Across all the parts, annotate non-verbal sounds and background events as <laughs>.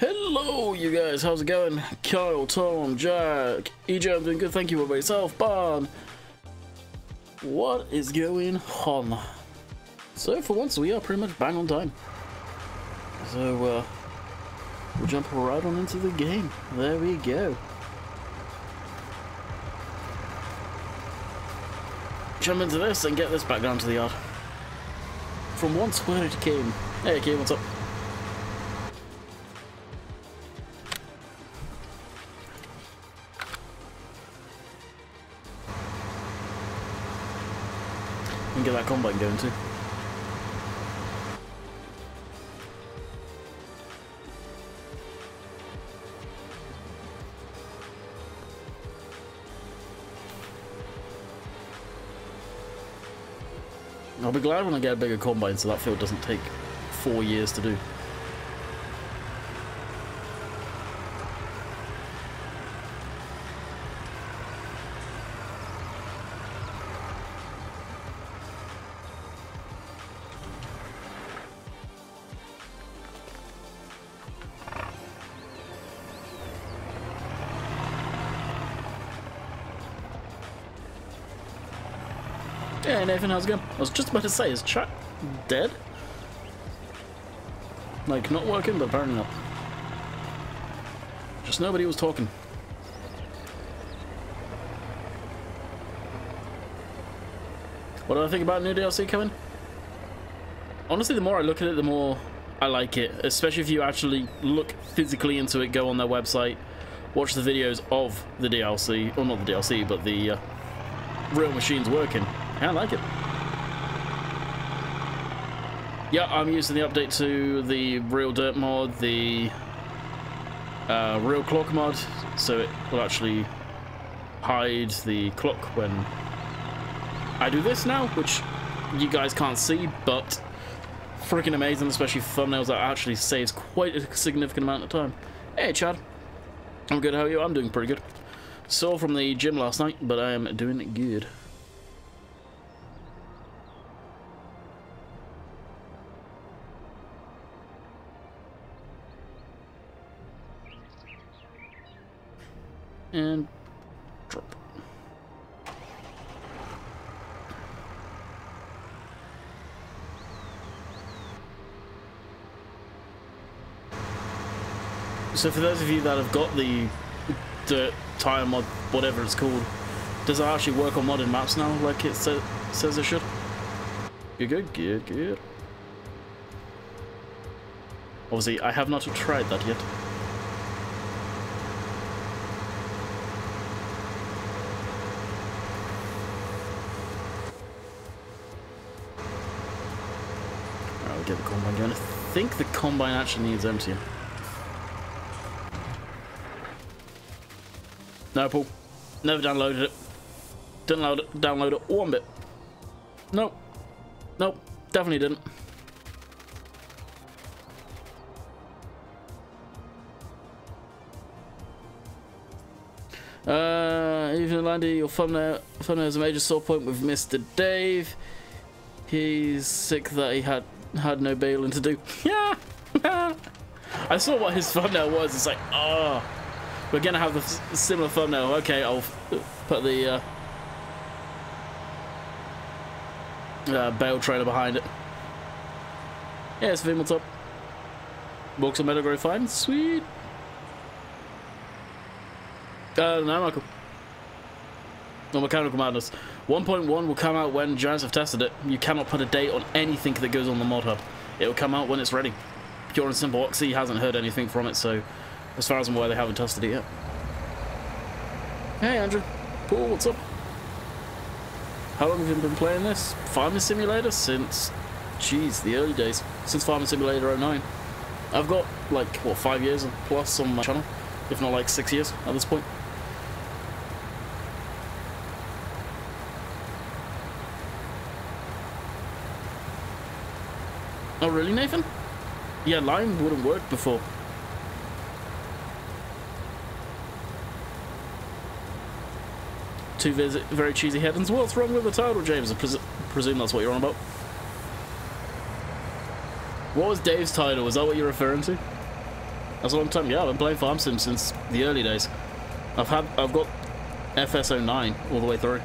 Hello, you guys. How's it going? Kyle, Tom, Jack, EJ, I'm doing good. Thank you. What about yourself? Barn. What is going on? So, for once, we are pretty much bang on time. So, uh, we'll jump right on into the game. There we go. Jump into this and get this back down to the yard. From once where it came. Hey, Kate, what's up? And get that combine going too. I'll be glad when I get a bigger combine so that field doesn't take four years to do. How's it going? I was just about to say, is chat dead? Like, not working, but apparently not. Just nobody was talking. What do I think about new DLC coming? Honestly, the more I look at it, the more I like it. Especially if you actually look physically into it, go on their website, watch the videos of the DLC, or not the DLC, but the uh, real machines working. I like it. Yeah, I'm using the update to the Real Dirt mod, the uh, Real Clock mod, so it will actually hide the clock when I do this now, which you guys can't see, but freaking amazing, especially thumbnails that actually saves quite a significant amount of time. Hey, Chad. I'm good, how are you? I'm doing pretty good. Saw from the gym last night, but I am doing good. And drop. So for those of you that have got the dirt tire mod, whatever it's called, does it actually work on modern maps now like it sa says it should? Good, good, good, good. Obviously, I have not tried that yet. I'll get the combine going. I think the combine actually needs emptying. No, Paul. Never downloaded it. Didn't load it, download it one bit. Nope. Nope. Definitely didn't. Uh, even Landy, your thumbnail, thumbnail has a major sore point with Mr. Dave. He's sick that he had had no bailing to do. Yeah. <laughs> I saw what his thumbnail was. It's like, oh, we're gonna have a similar thumbnail. Okay, I'll put the uh, uh, bale trailer behind it. Yeah, it's Vim, up? Walks on Metal Grow fine. Sweet. Uh, no, Michael. No Mechanical Madness. 1.1 will come out when Giants have tested it. You cannot put a date on anything that goes on the mod hub. It will come out when it's ready. Pure and simple. Oxy hasn't heard anything from it, so as far as I'm aware, they haven't tested it yet. Hey, Andrew. Paul, what's up? How long have you been playing this? Farming Simulator since, geez, the early days. Since Farming Simulator 09. I've got, like, what, five years plus on my channel? If not, like, six years at this point. Oh, really, Nathan? Yeah, Lime wouldn't work before. Two visit very cheesy heavens. What's wrong with the title, James? I pres presume that's what you're on about. What was Dave's title? Is that what you're referring to? That's a long time. Yeah, I've been playing Farm Sim since the early days. I've had, I've got FS09 all the way through.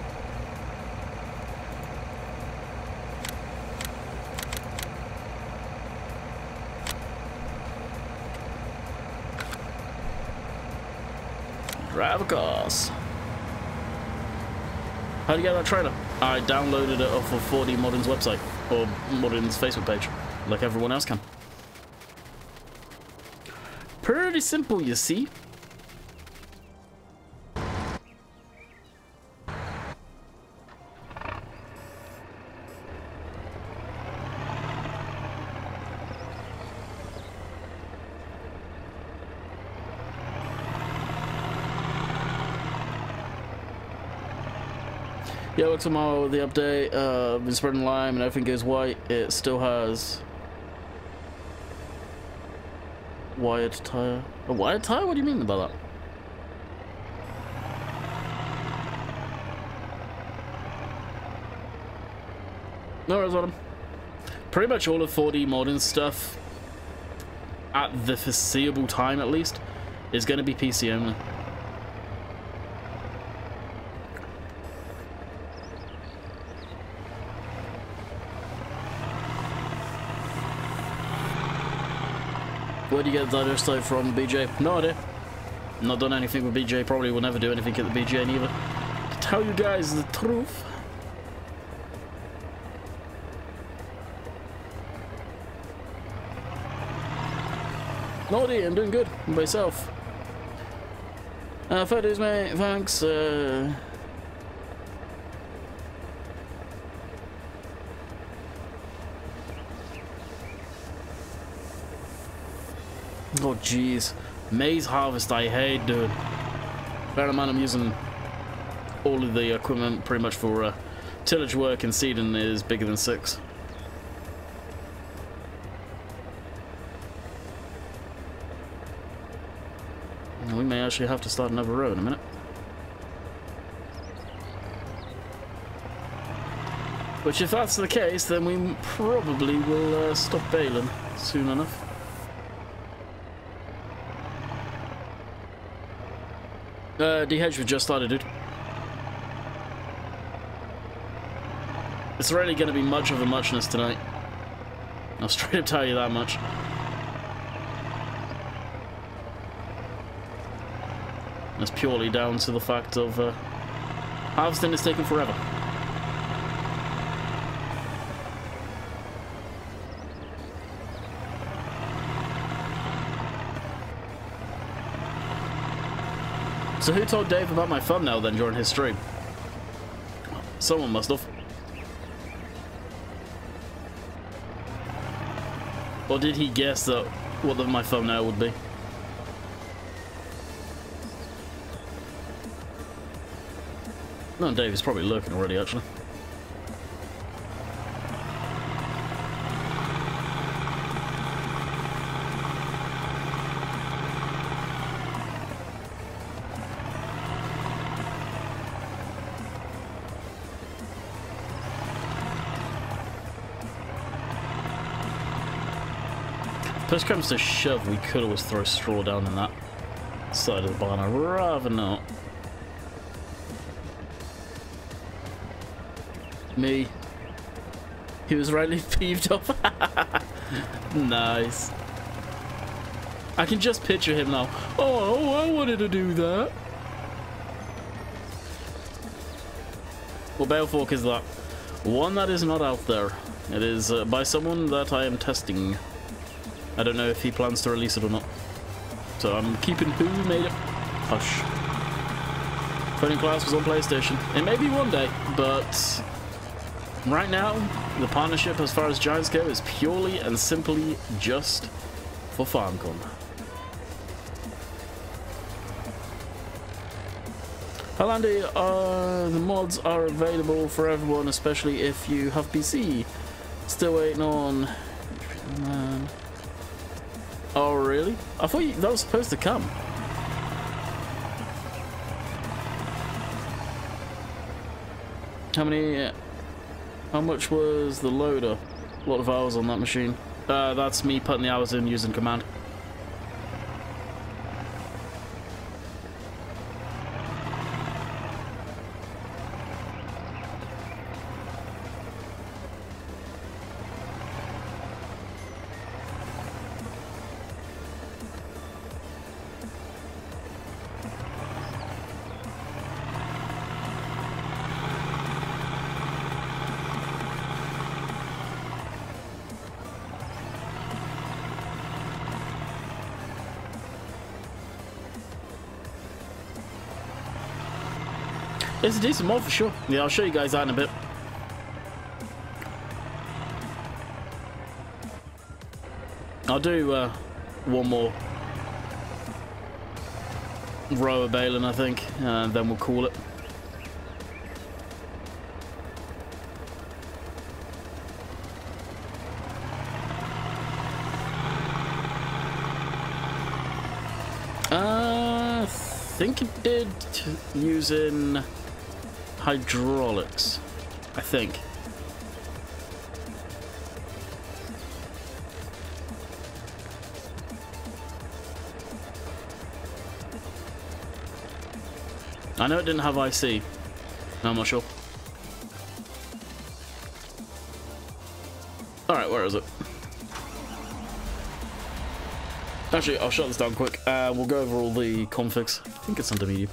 Drive cars. How do you get that trailer? I downloaded it off of 4D Modding's website, or Modding's Facebook page, like everyone else can. Pretty simple, you see. Yeah, look tomorrow the update. Uh, been spreading lime and everything goes white. It still has wired tire. A wired tire? What do you mean by that? No worries on Pretty much all of 4D Modding stuff, at the foreseeable time at least, is going to be PC only. Where do you get the dinosaur from, BJ? No idea. Not done anything with BJ, probably will never do anything at the BJ neither. To tell you guys the truth. No idea, I'm doing good myself. Uh, dues, mate, thanks. Uh, Oh jeez. Maize harvest I hate dude. Bear in mind I'm using all of the equipment pretty much for uh, tillage work and seeding is bigger than six. we may actually have to start another row in a minute. Which if that's the case, then we probably will uh, stop baling soon enough. Uh, DH, we just started, dude. It's really going to be much of a muchness tonight. I'll <laughs> straight up tell you that much. That's purely down to the fact of uh, harvesting is taking forever. So who told Dave about my thumbnail then during his stream? Someone must have. Or did he guess that what my thumbnail would be? No, Dave is probably lurking already, actually. Push comes to shove, we could always throw straw down in that side of the barn. I'd rather not. Me. He was rightly <laughs> peeved off. <laughs> nice. I can just picture him now. Oh, I wanted to do that. Well, Balefork is that? One that is not out there. It is uh, by someone that I am testing. I don't know if he plans to release it or not. So I'm keeping who made it hush. Phoning Class was on PlayStation. It may be one day, but right now, the partnership as far as Giants go is purely and simply just for FarmCon. Andy, uh, the mods are available for everyone, especially if you have PC. Still waiting on... Man. Oh, really? I thought you, that was supposed to come. How many... How much was the loader? A lot of hours on that machine. Uh, that's me putting the hours in using command. It's a decent mod for sure. Yeah, I'll show you guys that in a bit. I'll do uh, one more row of Balin, I think, and then we'll call it. Uh, I think it did using hydraulics. I think. I know it didn't have IC. No, I'm not sure. Alright, where is it? Actually, I'll shut this down quick. Uh, we'll go over all the configs. I think it's under medium.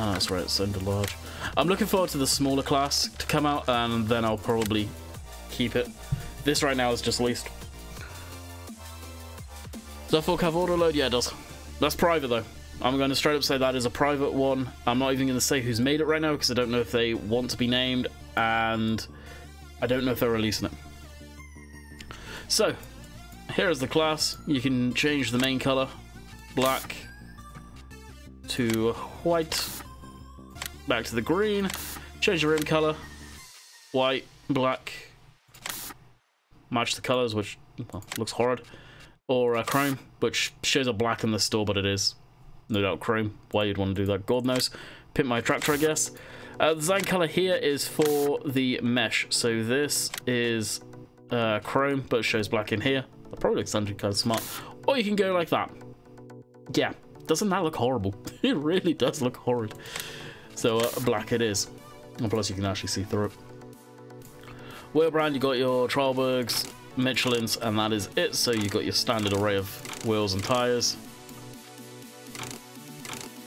Ah, that's right, it's under large. I'm looking forward to the smaller Claas to come out, and then I'll probably keep it. This right now is just least. Does that have auto load? Yeah, it does. That's private though. I'm going to straight up say that is a private one. I'm not even going to say who's made it right now because I don't know if they want to be named and I don't know if they're releasing it. So, here is the Claas. You can change the main color, black to white, back to the green, change the rim color, white, black, match the colors, which well, looks horrid, or uh, chrome, which shows a black in the store, but it is no doubt chrome. Why you'd want to do that, God knows. Pimp my tractor, I guess. Uh, the design color here is for the mesh. So this is uh, chrome, but shows black in here. That probably looks kind of smart. Or you can go like that. Yeah, doesn't that look horrible? <laughs> it really does look horrid. So uh, black it is. And plus you can actually see through it. Wheel brand, you got your Trelleborgs, Michelin's, and that is it. So you got your standard array of wheels and tires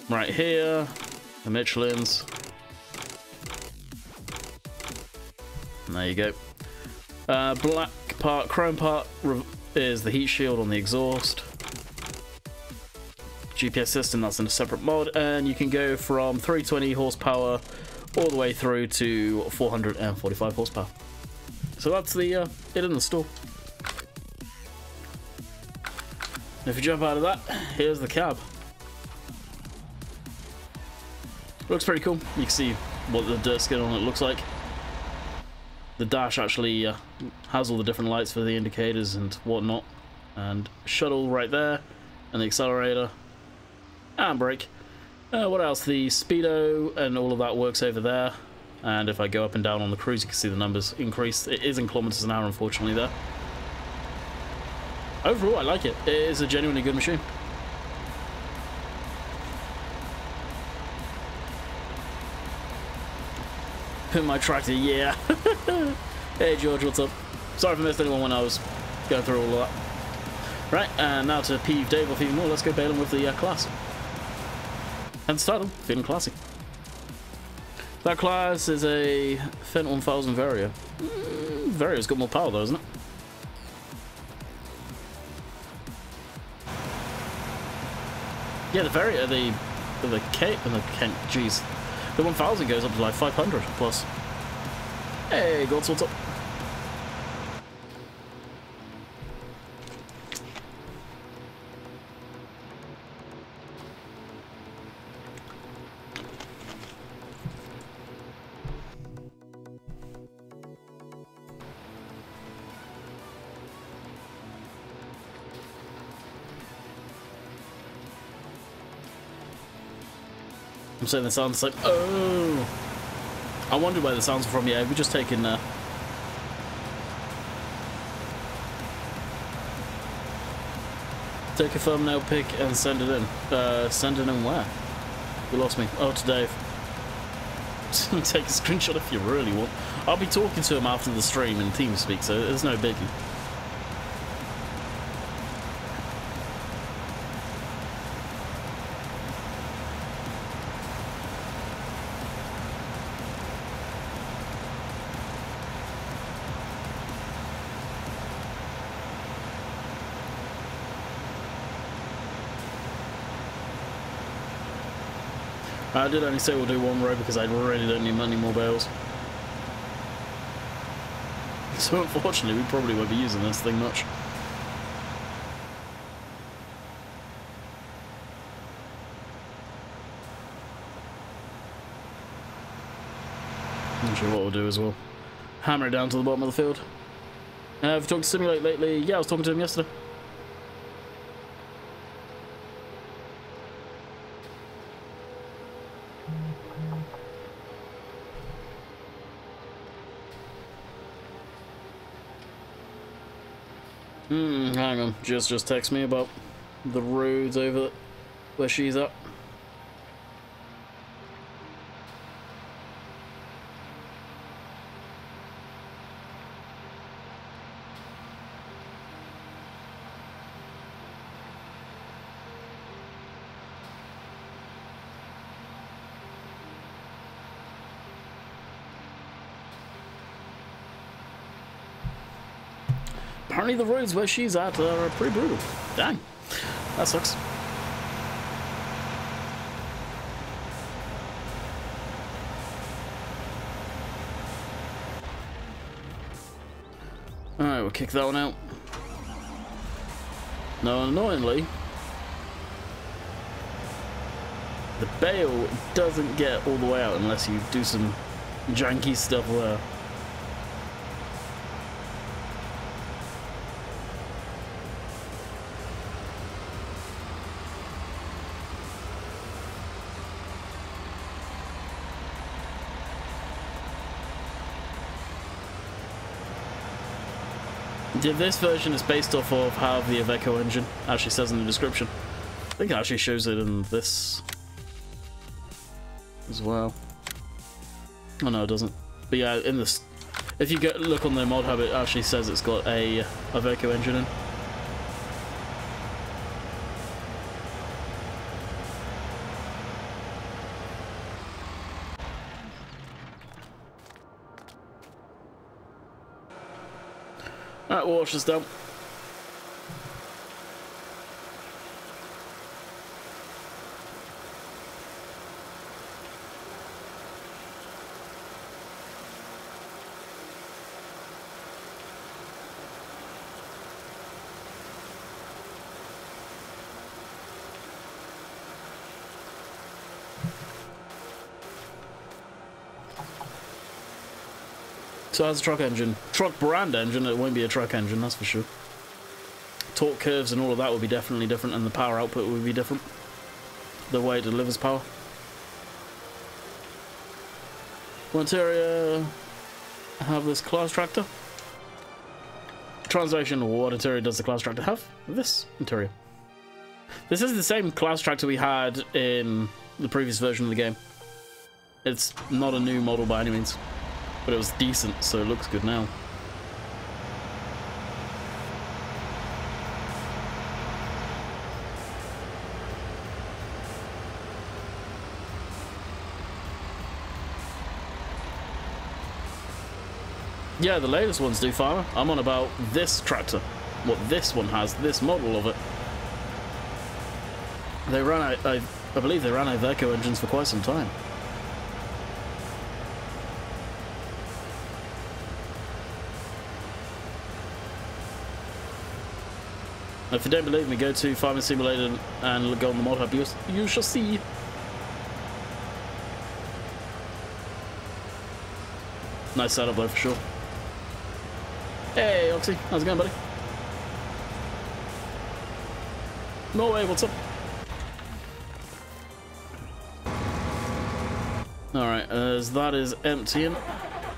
right here, the Michelin's. And there you go. Uh, black part, chrome part is the heat shield on the exhaust. GPS system, that's in a separate mod, and you can go from 320 horsepower all the way through to 445 horsepower. So that's the uh, it in the store. If you jump out of that, here's the cab. Looks pretty cool. You can see what the dirt skin on it looks like. The dash actually uh, has all the different lights for the indicators and whatnot. And shuttle right there. And the accelerator. And brake. Uh, what else? The speedo and all of that works over there. And if I go up and down on the cruise, you can see the numbers increase. It is in kilometers an hour, unfortunately, there. Overall, I like it. It is a genuinely good machine. <laughs> my tractor, yeah. <laughs> hey George, what's up? Sorry if I missed anyone when I was going through all of that. Right, and now to peeve Dave off even more, let's go baling with the uh, Claas. Hence title, feeling Claasy. That Claas is a Fendt 1000 Vario. Mm, Vario's got more power though, isn't it? Yeah, the Vario, the the K, and the Kent, jeez, the 1000 goes up to like 500 plus. Hey, Gods, what's up? Saying the sounds like, oh. I wonder where the sounds are from. Yeah, we're just taking. Uh, take a thumbnail pic and send it in. Uh, send it in where? You lost me. Oh, to Dave. <laughs> take a screenshot if you really want. I'll be talking to him after the stream in TeamSpeak, so there's no biggie. I did only say we'll do one row because I really don't need many more bales. <laughs> So unfortunately, we probably won't be using this thing much. Not sure what we'll do as well. Hammer it down to the bottom of the field. Uh, have you talked to Simulate lately? Yeah, I was talking to him yesterday. Hmm, hang on. Just just text me about the roads over where she's at. Apparently the roads where she's at are pretty brutal. Dang. That sucks. Alright, we'll kick that one out. Now, annoyingly, the bale doesn't get all the way out unless you do some janky stuff there. This version is based off of how the Iveco engine actually says in the description. I think it actually shows it in this as well. Oh no, it doesn't. But yeah, in this, if you get look on the mod hub, it actually says it's got a Iveco engine in. Alright, we'll So has a truck engine. Truck brand engine, it won't be a truck engine, that's for sure. Torque curves and all of that will be definitely different and the power output will be different. The way it delivers power. What interior have this Claas tractor. Translation, what interior does the Claas tractor have? This interior. This is the same Claas tractor we had in the previous version of the game. It's not a new model by any means. But it was decent, so it looks good now. Yeah, the latest ones do, Farmer. I'm on about this tractor. What this one has, this model of it. They ran, I, I, I believe they ran Iveco engines for quite some time. If you don't believe me, go to Farming Simulator and go on the mod hub. You, you shall see. Nice setup though, for sure. Hey, Oxy. How's it going, buddy? No way, what's up? Alright, as that is emptying...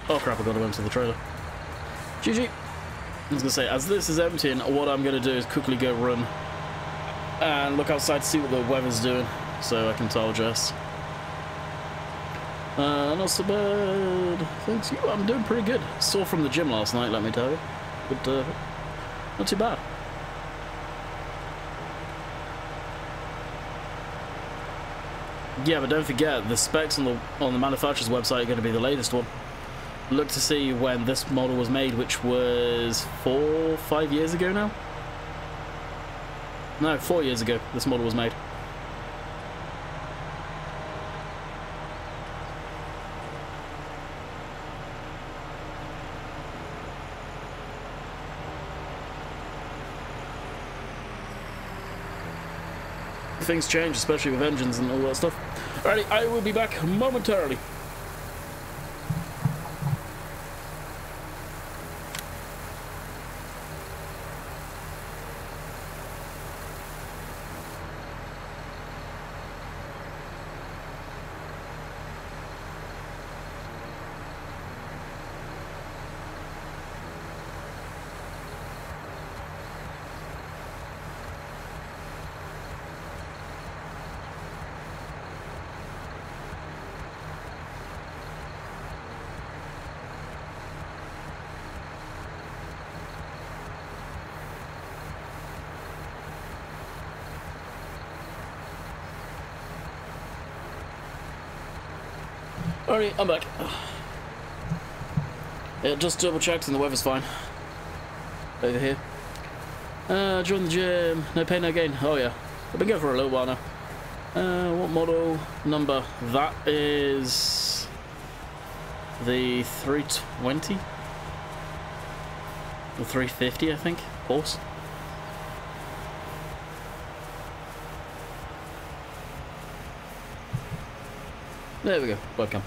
Oh crap, I got to empty the trailer. GG. I was going to say, as this is emptying, what I'm going to do is quickly go run and look outside to see what the weather's doing so I can tell Jess. Uh, not so bad. Thanks you. I'm doing pretty good. Saw from the gym last night, let me tell you. But, uh, not too bad. Yeah, but don't forget, the specs on the on the manufacturer's website are going to be the latest one look to see when this model was made, which was four, five years ago now? No, four years ago this model was made. Things change, especially with engines and all that stuff. Alrighty, I will be back momentarily. Alright, I'm back. Yeah, just double checked and the weather's fine. Over here. Uh, join the gym. No pain, no gain. Oh yeah. I've been going for a little while now. Uh, what model number? That is the 320? The 350, I think. Horse. There we go. Welcome.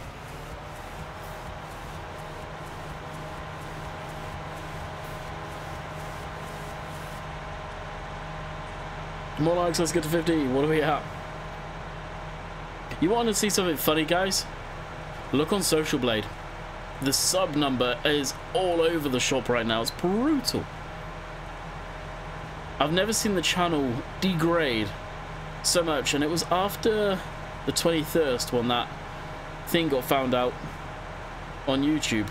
More likes, let's get to 50. What are we at? You want to see something funny, guys? Look on Social Blade. The sub number is all over the shop right now. It's brutal. I've never seen the channel degrade so much, and it was after the 21st when that thing got found out on YouTube.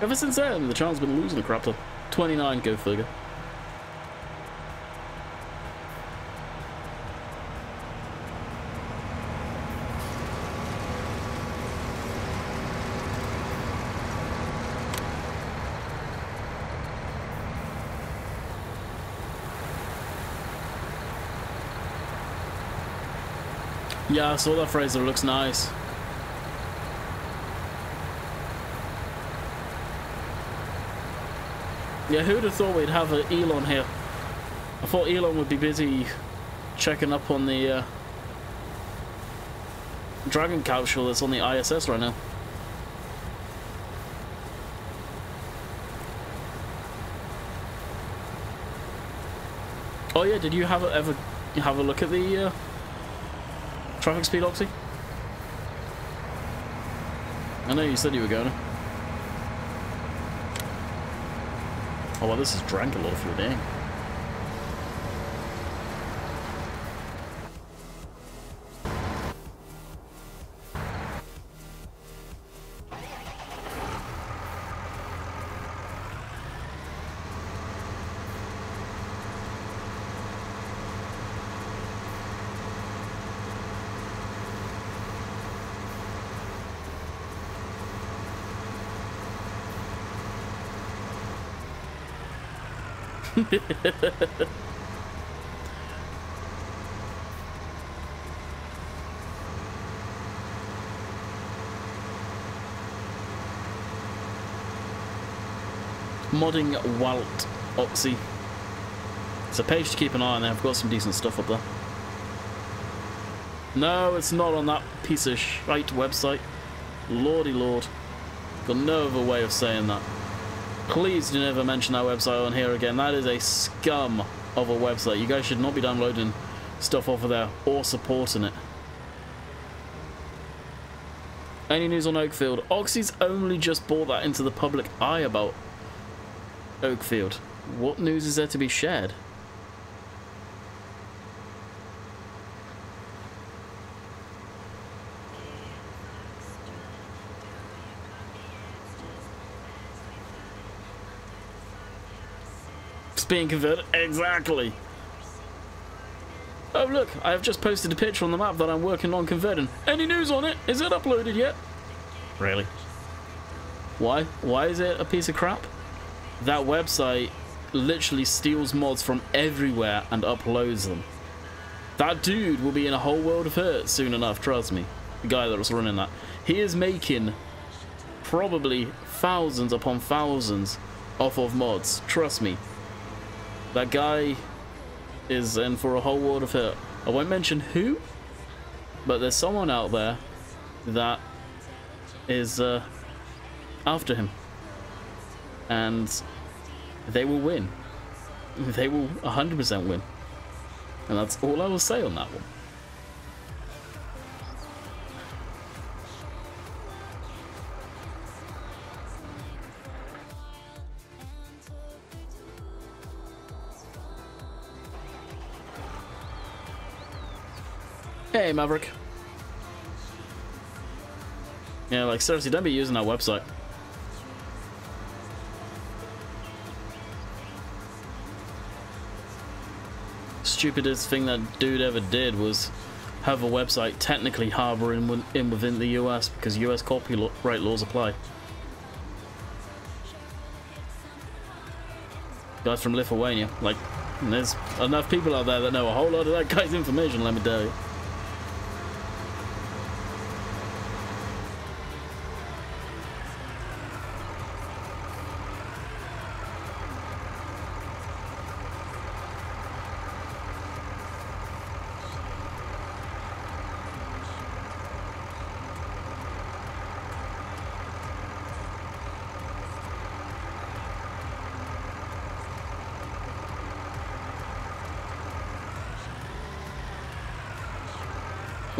Ever since then, the channel's been losing the crap to 29, go figure. Yeah, I saw that Fraser. Looks nice. Yeah, who'd have thought we'd have an Elon here? I thought Elon would be busy checking up on the uh, Dragon Capsule that's on the ISS right now. Oh yeah, did you have ever have a look at the uh, Traffic speed, Oxy? I know you said you were going to. Oh, well, this has drank a lot of fuel, dang. Modding Welt Oxy. It's a page to keep an eye on there. I've got some decent stuff up there. No, it's not on that piece of shite website. Lordy lord. Got no other way of saying that. Please do never mention that website on here again. That is a scum of a website. You guys should not be downloading stuff off of there or supporting it. Any news on Oakfield? Oxy's only just brought that into the public eye about Oakfield. What news is there to be shared? Being converted. Exactly. Oh look, I have just posted a picture on the map that I'm working on converting. Any news on it? Is it uploaded yet? Really? Why? Why is it a piece of crap? That website literally steals mods from everywhere and uploads them. That dude will be in a whole world of hurt soon enough, trust me. The guy that was running that. He is making probably thousands upon thousands off of mods. Trust me. That guy is in for a whole world of hurt. I won't mention who, but there's someone out there that is uh, after him. And they will win. They will 100% win. And that's all I will say on that one. Hey, Maverick. Yeah, like, seriously, don't be using that website. Stupidest thing that dude ever did was have a website technically harbor in, in within the US because US copyright laws apply. Guys from Lithuania, like, there's enough people out there that know a whole lot of that guy's information, let me tell you.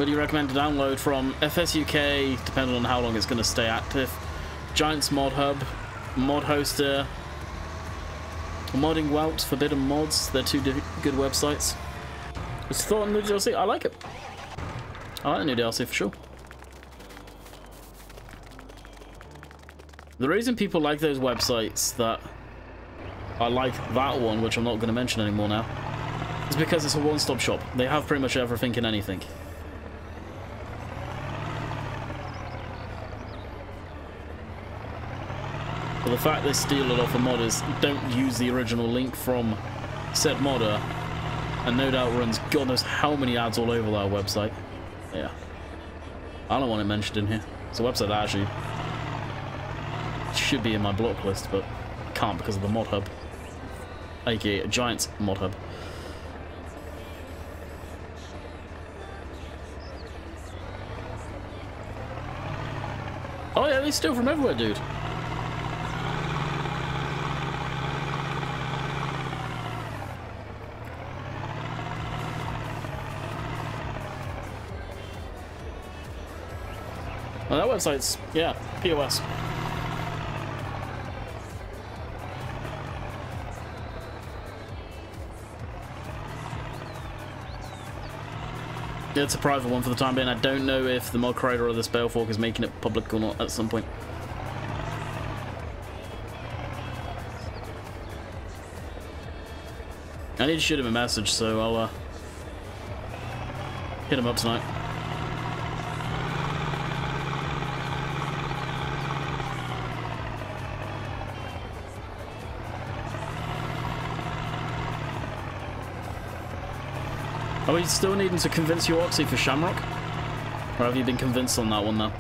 Do you recommend to download from FSUK, depending on how long it's going to stay active? Giants Mod Hub, Mod Hoster, Modding Welt, Forbidden Mods. They're two good websites. What's your thought on the DLC? I like it. I like the new DLC for sure. The reason people like those websites that I like that one, which I'm not going to mention anymore now, is because it's a one-stop shop. They have pretty much everything and anything. The fact they steal it off of modders, don't use the original link from said modder, and no doubt runs god knows how many ads all over our website. Yeah. I don't want it mentioned in here. It's a website that actually should be in my block list, but can't because of the mod hub. aka a giant mod hub. Oh yeah, they steal from everywhere, dude. Website's, yeah, POS. It's a private one for the time being. I don't know if the mod creator or this Balefork is making it public or not at some point. I need to shoot him a message, so I'll uh, hit him up tonight. We still needing to convince you, Oxy, for Shamrock? Or have you been convinced on that one now?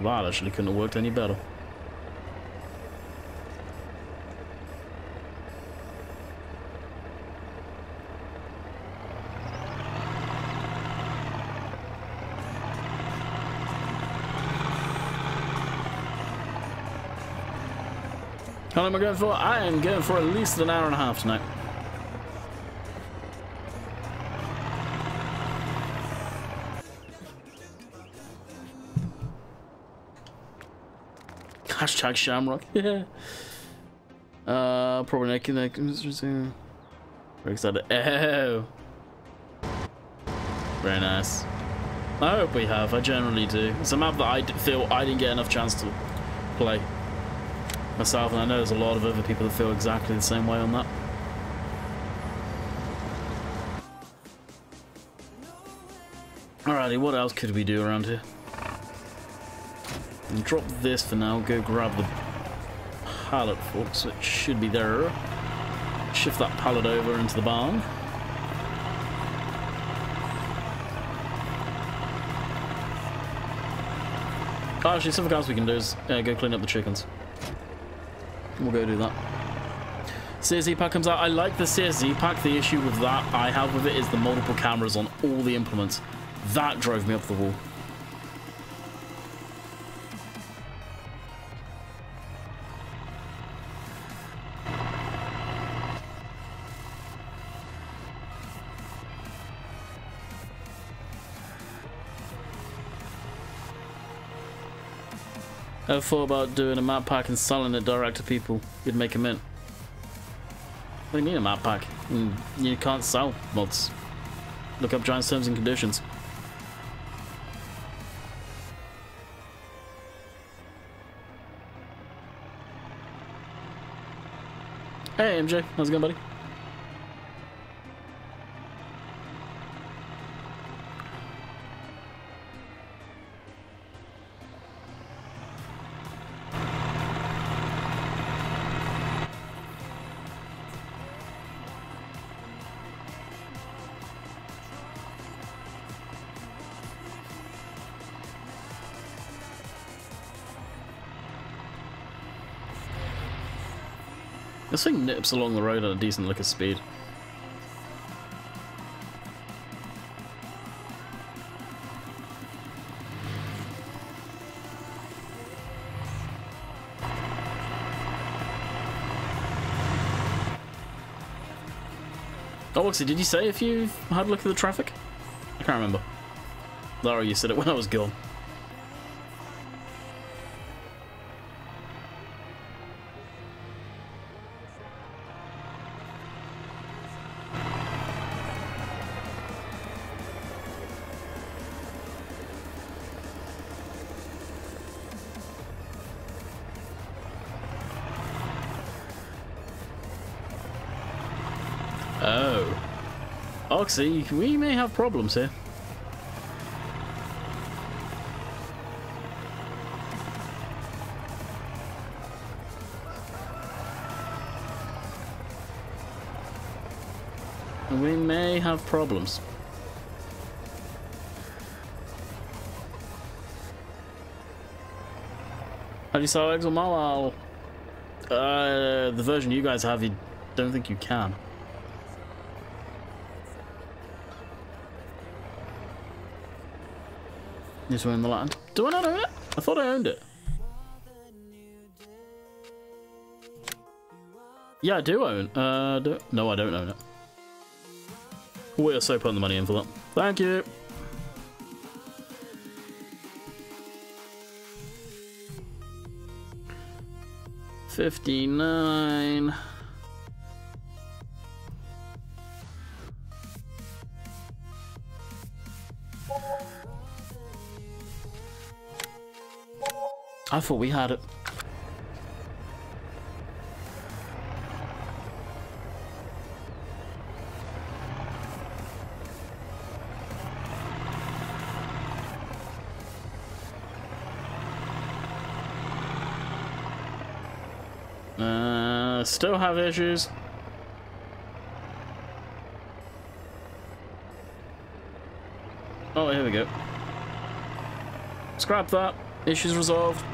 That actually couldn't have worked any better. How long am I going for? I am going for at least an hour and a half tonight. Hashtag Shamrock. <laughs> Yeah. Uh, probably making that. Very excited. <laughs> Oh. Very nice. I hope we have. I generally do. It's a map that I feel I didn't get enough chance to play myself, and I know there's a lot of other people that feel exactly the same way on that. Alrighty, what else could we do around here? And drop this for now, go grab the pallet forks, which should be there. Shift that pallet over into the barn. Actually, something else we can do is uh, go clean up the chickens. We'll go do that. CSZ pack comes out. I like the CSZ pack. The issue with that I have with it is the multiple cameras on all the implements. That drove me up the wall. I thought about doing a map pack and selling it direct to people. You'd make a mint. What do you mean a map pack? You can't sell mods. Look up Giant's terms and conditions. Hey MJ, how's it going buddy? This thing nips along the road at a decent lick of speed. Oh, Oxy, did you say if you had a look at the traffic? I can't remember. Lara, you said it when I was gone. We may have problems here. We may have problems. How do you sell Exo Malal? Uh, the version you guys have, you don't think you can. Just win the land. Do I not own it? I thought I owned it. Yeah, I do own. Uh, do, no, I don't own it. We are so putting the money in for that. Thank you. Fifty-nine. I thought we had it. Uh, still have issues. Oh, here we go. Scrap that. Issues resolved.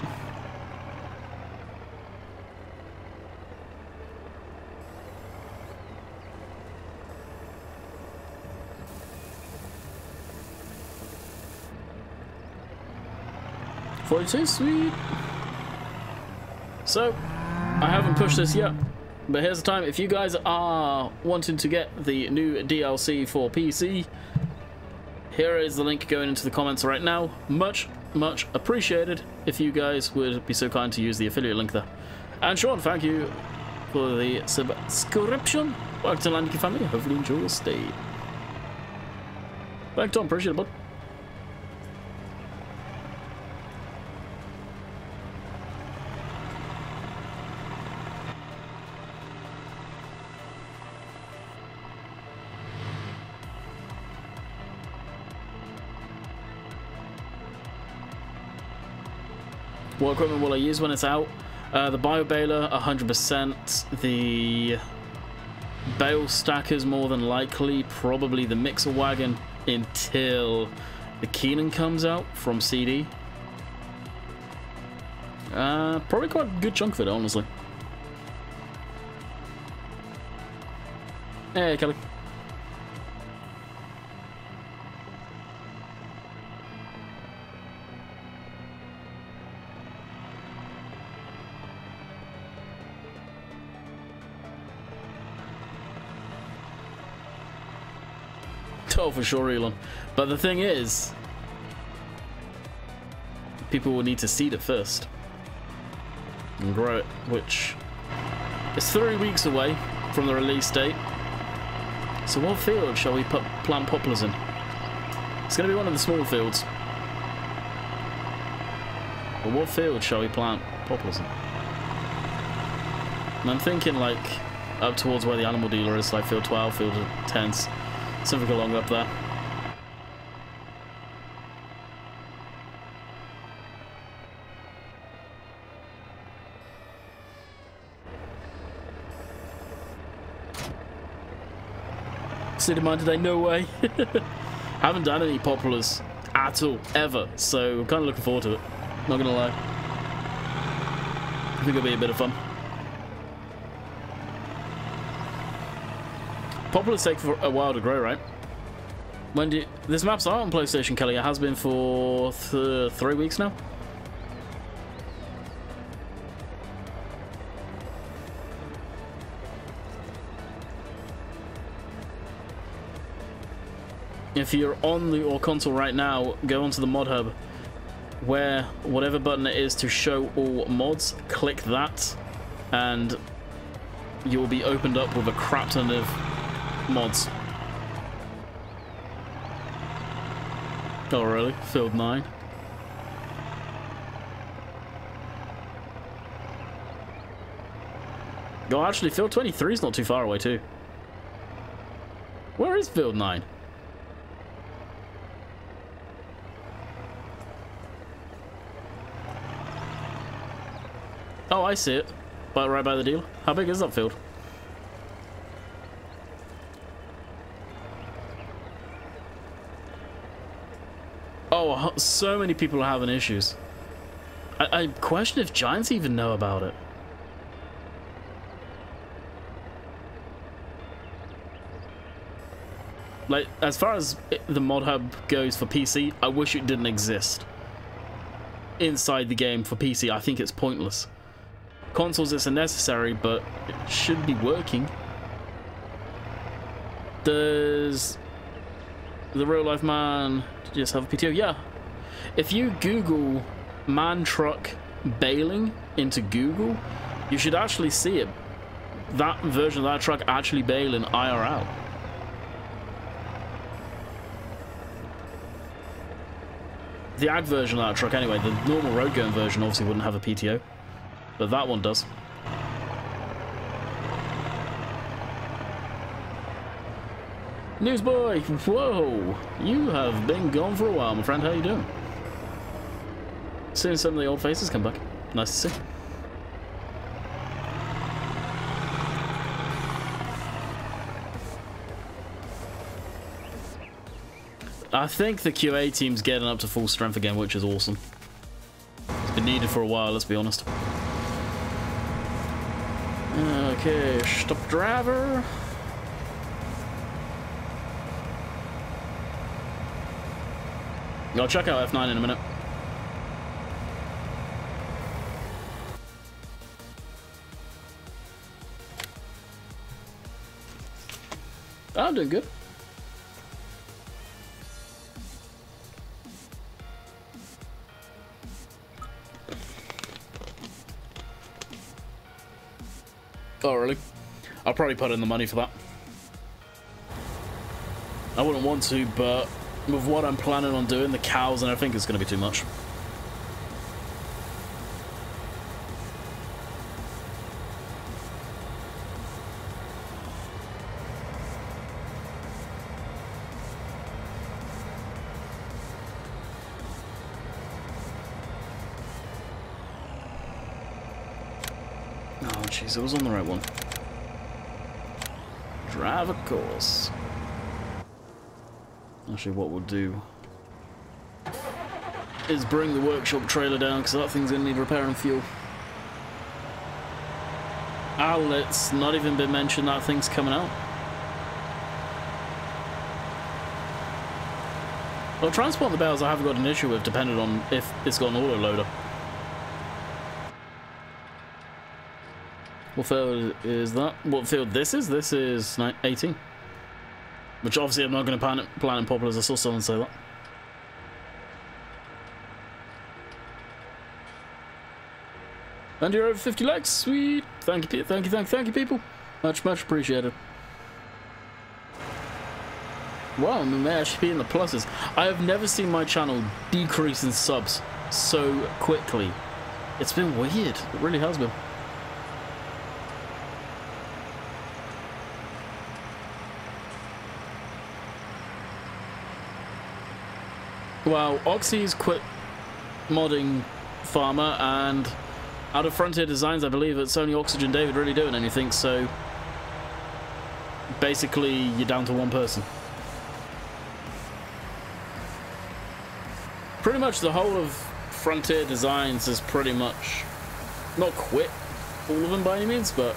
42, sweet. So, I haven't pushed this yet, but here's the time. If you guys are wanting to get the new DLC for PC, here is the link going into the comments right now. Much, much appreciated if you guys would be so kind to use the affiliate link there. And Sean, thank you for the subscription. Welcome to Landykid family. Hopefully enjoy your stay. Thank Tom, appreciate it, bud. What equipment will I use when it's out? Uh, the bio baler, 100%. The bale stackers, more than likely. Probably the mixer wagon until the Keenan comes out from CD. Uh, probably quite a good chunk of it, honestly. Hey, Kelly. For sure, Elon. But the thing is, people will need to seed it first and grow it, which is three weeks away from the release date. So what field shall we put plant poplars in? It's going to be one of the small fields. But what field shall we plant poplars in? And I'm thinking like up towards where the animal dealer is, like field 12, field 10, something along up there. City minded, I no way. Haven't done any poplars at all, ever. So I'm kind of looking forward to it. Not gonna lie. I think it'll be a bit of fun. Poplars take for a while to grow, right? When do you, this map's out on PlayStation, Kelly? It has been for th three weeks now. If you're on the or console right now, go onto the mod hub where whatever button it is to show all mods, click that and you'll be opened up with a crap ton of mods. Oh really? Field 9? Oh, actually, Field 23 is not too far away, too. Where is Field 9? Oh, I see it. But right by the deal. How big is that field? Oh, so many people are having issues. I, I question if Giants even know about it. Like, as far as the mod hub goes for PC, I wish it didn't exist. Inside the game for PC, I think it's pointless. Consoles, it's a necessary, but it should be working. Does the real life man just have a PTO? Yeah. If you Google man truck baling into Google, you should actually see it. That version of that truck actually baling IRL. The ag version of that truck, anyway, the normal road going version obviously wouldn't have a PTO. But that one does. Newsboy! Whoa! You have been gone for a while, my friend. How you doing? Seeing some of the old faces come back. Nice to see. I think the QA team's getting up to full strength again, which is awesome. It's been needed for a while, let's be honest. Okay, stop driver. I'll check out F9 in a minute. I'm doing good. Oh, really? I'll probably put in the money for that. I wouldn't want to, but with what I'm planning on doing, the cows and everything, it's going to be too much. Jeez, it was on the right one. Drive a course. Actually, what we'll do is bring the workshop trailer down because that thing's going to need repair and fuel. Ah, Outlets, not even been mentioned that thing's coming out. Well, transport the bales I haven't got an issue with, depending on if it's got an autoloader. What field is that? What field this is? This is 18. Which obviously I'm not going to plan, plan in Poplars. I saw someone say that. And you're over 50 likes. Sweet. Thank you, thank you, thank you, thank you, people. Much, much appreciated. Wow, I may actually be in the pluses. I have never seen my channel decrease in subs so quickly. It's been weird. It really has been. Well, Oxy's quit modding Farmer, and out of Frontier Designs, I believe it's only Oxygen David really doing anything, so basically you're down to one person. Pretty much the whole of Frontier Designs is pretty much not quit all of them by any means, but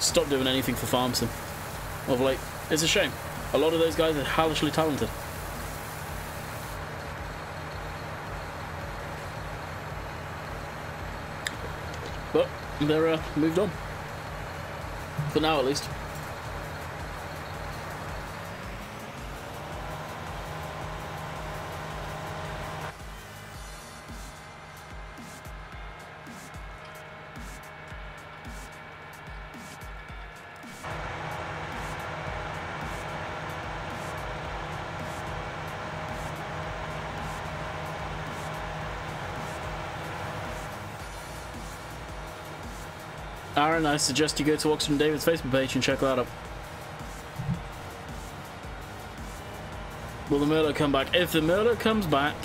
stopped doing anything for Farm Sim of late. It's a shame. A lot of those guys are hellishly talented. But they're uh, moved on. For now, at least. I suggest you go to Oxygen David's Facebook page and check that out. Will the Merlo come back? If the Merlo comes back,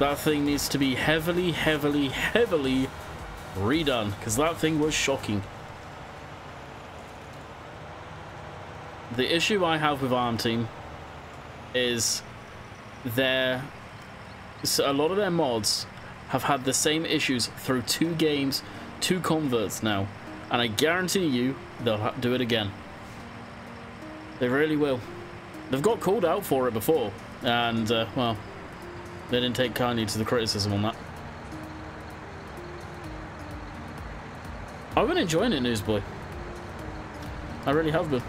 that thing needs to be heavily, heavily, heavily redone. Because that thing was shocking. The issue I have with Arm Team is their so a lot of their mods have had the same issues through two games, two converts now. And I guarantee you, they'll do it again. They really will. They've got called out for it before. And, uh, well, they didn't take kindly to the criticism on that. I've been enjoying it, Newsboy. I really have been.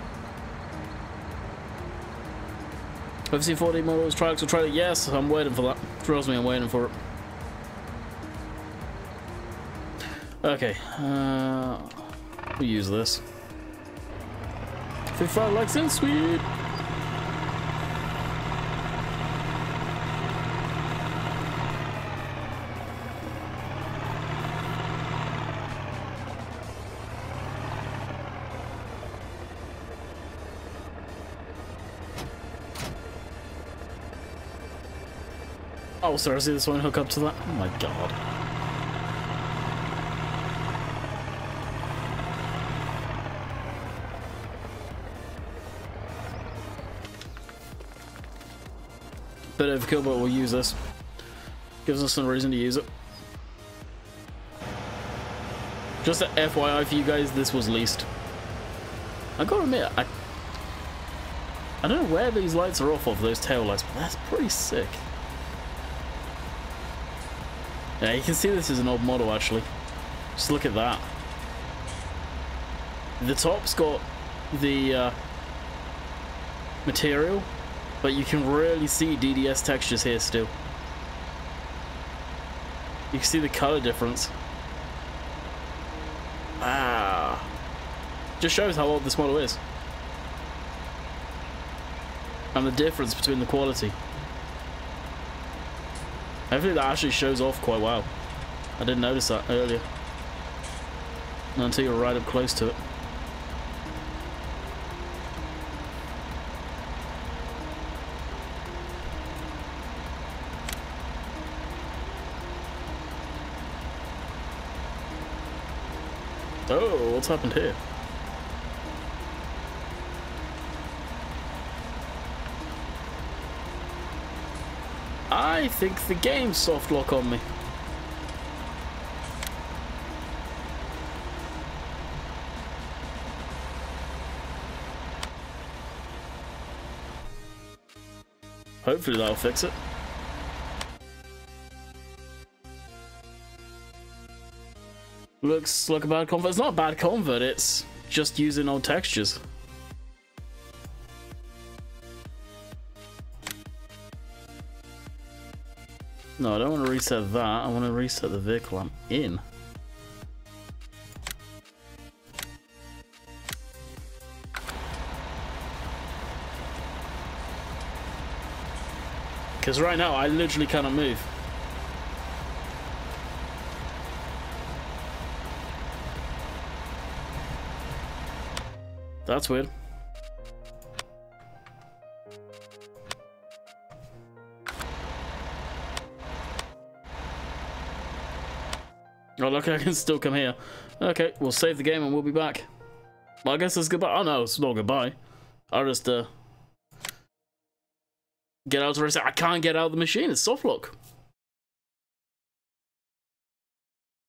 Have you seen 4D Modding's, tracks or trailer? Yes, I'm waiting for that. Trust me, I'm waiting for it. Okay. Uh... We'll use this. 55 likes in, sweet! Oh, sorry, I see this one hook up to that? Oh my god. Bit overkill, but we'll use this. Gives us some reason to use it. Just a FYI for you guys, this was leased. I gotta admit, I I don't know where these lights are off of, those tail lights, but that's pretty sick. Yeah, you can see this is an old model actually. Just look at that. The top's got the uh, material but you can really see DDS textures here still. You can see the color difference. Wow. Just shows how old this model is. And the difference between the quality. Think that actually shows off quite well. I didn't notice that earlier. Until you're right up close to it. Oh, what's happened here? I think the game soft lock on me. Hopefully that'll fix it. Looks like a bad convert. It's not a bad convert, it's just using old textures. No, I don't want to reset that. I want to reset the vehicle I'm in. Because right now, I literally cannot move. That's weird. Oh, look, I can still come here. Okay, we'll save the game and we'll be back. Well, I guess it's goodbye. Oh, no, it's not goodbye. I'll just, uh, Get out of I can't get out of the machine. It's soft lock.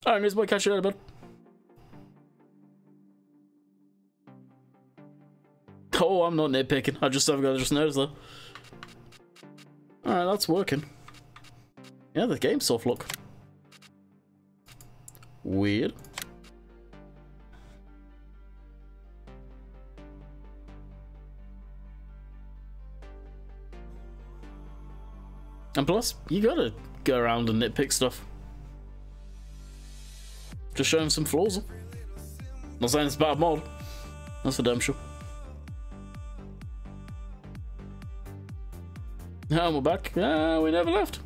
Alright, News Boy, catch you later, bud. <laughs> Oh, I'm not nitpicking. I just haven't got just noticed that. Alright, that's working. Yeah, the game's soft lock. Weird. And plus, you gotta go around and nitpick stuff. Just showing some flaws. Not saying it's bad mod. That's for damn sure. Now we're back. Ah, we never left.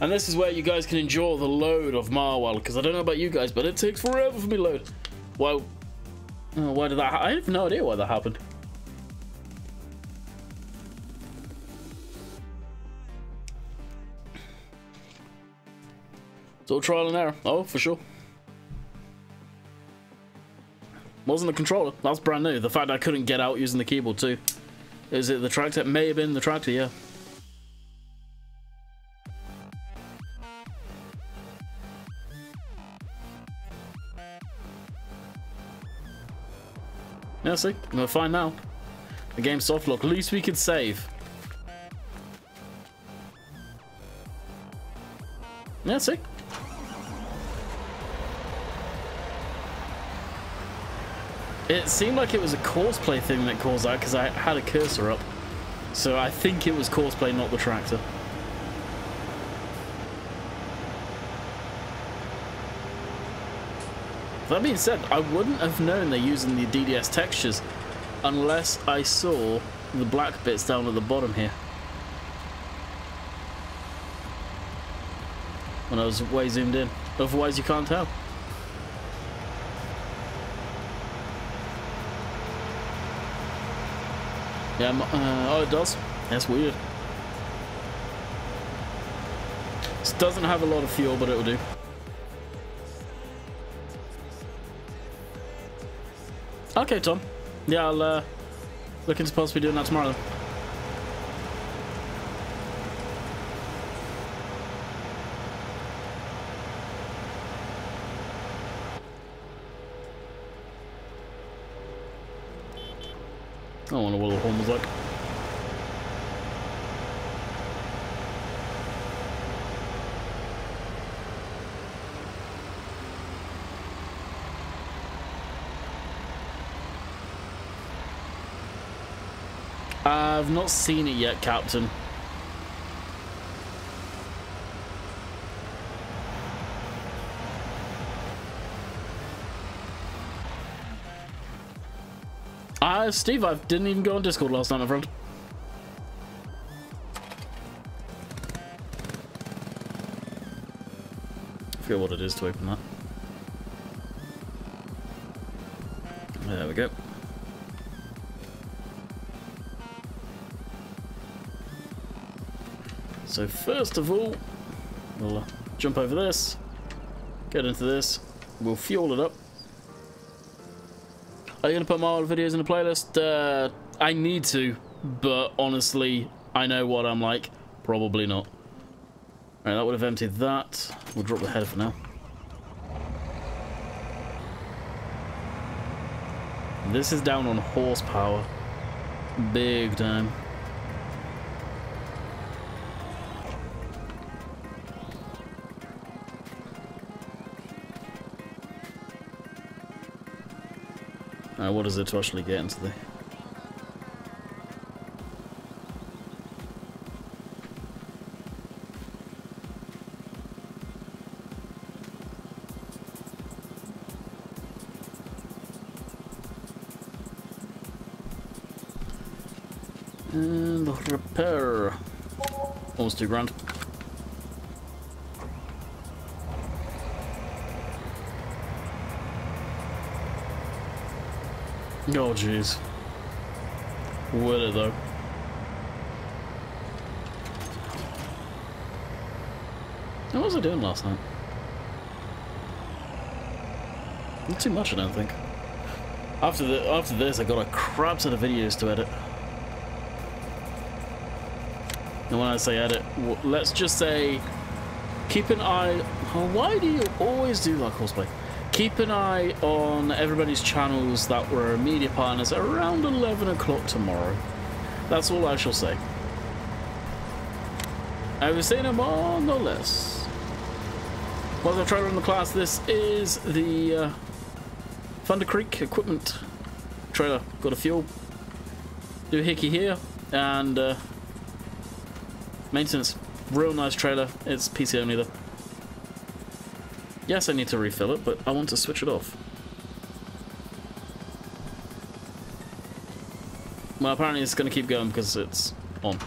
And this is where you guys can enjoy the load of Marwell, because I don't know about you guys, but it takes forever for me to load. Well, Oh, why did that I have no idea why that happened. It's all trial and error. Oh, for sure. Wasn't the controller. That's brand new. The fact I couldn't get out using the keyboard too. Is it the tractor? It may have been the tractor, yeah. Yeah, see? We're fine now. The game's soft lock. At least we could save. Yeah, see? It seemed like it was a courseplay thing that caused that because I had a cursor up. So I think it was courseplay, not the tractor. That being said, I wouldn't have known they're using the DDS textures unless I saw the black bits down at the bottom here. When I was way zoomed in. Otherwise you can't tell. Yeah, uh, oh it does. That's weird. This doesn't have a lot of fuel, but it'll do. Okay, Tom. Yeah, I'll uh, look into possibly doing that tomorrow. I wonder what the home was like. I've not seen it yet, Captain. Uh, Steve, I didn't even go on Discord last night, my friend. I forget what it is to open that. There we go. So first of all, we'll jump over this, get into this, we'll fuel it up. Are you going to put my old videos in the playlist? Uh, I need to, but honestly, I know what I'm like. Probably not. Alright, that would have emptied that. We'll drop the head for now. This is down on horsepower. Big time. Uh, what is it to actually get into the... And repair. Almost two grand. Oh, jeez. Would it, though? What was I doing last night? Not too much, I don't think. After the after this, I got a crap set of videos to edit. And when I say edit, let's just say, keep an eye. Why do you always do that cosplay? Keep an eye on everybody's channels that were media partners around 11 o'clock tomorrow. That's all I shall say. I was saying no more, no less. What's our trailer in the class? This is the uh, Thunder Creek equipment trailer. Got a fuel do doohickey here and uh, maintenance. Real nice trailer. It's PC only though. Yes, I need to refill it, but I want to switch it off. Well, apparently it's going to keep going because it's on.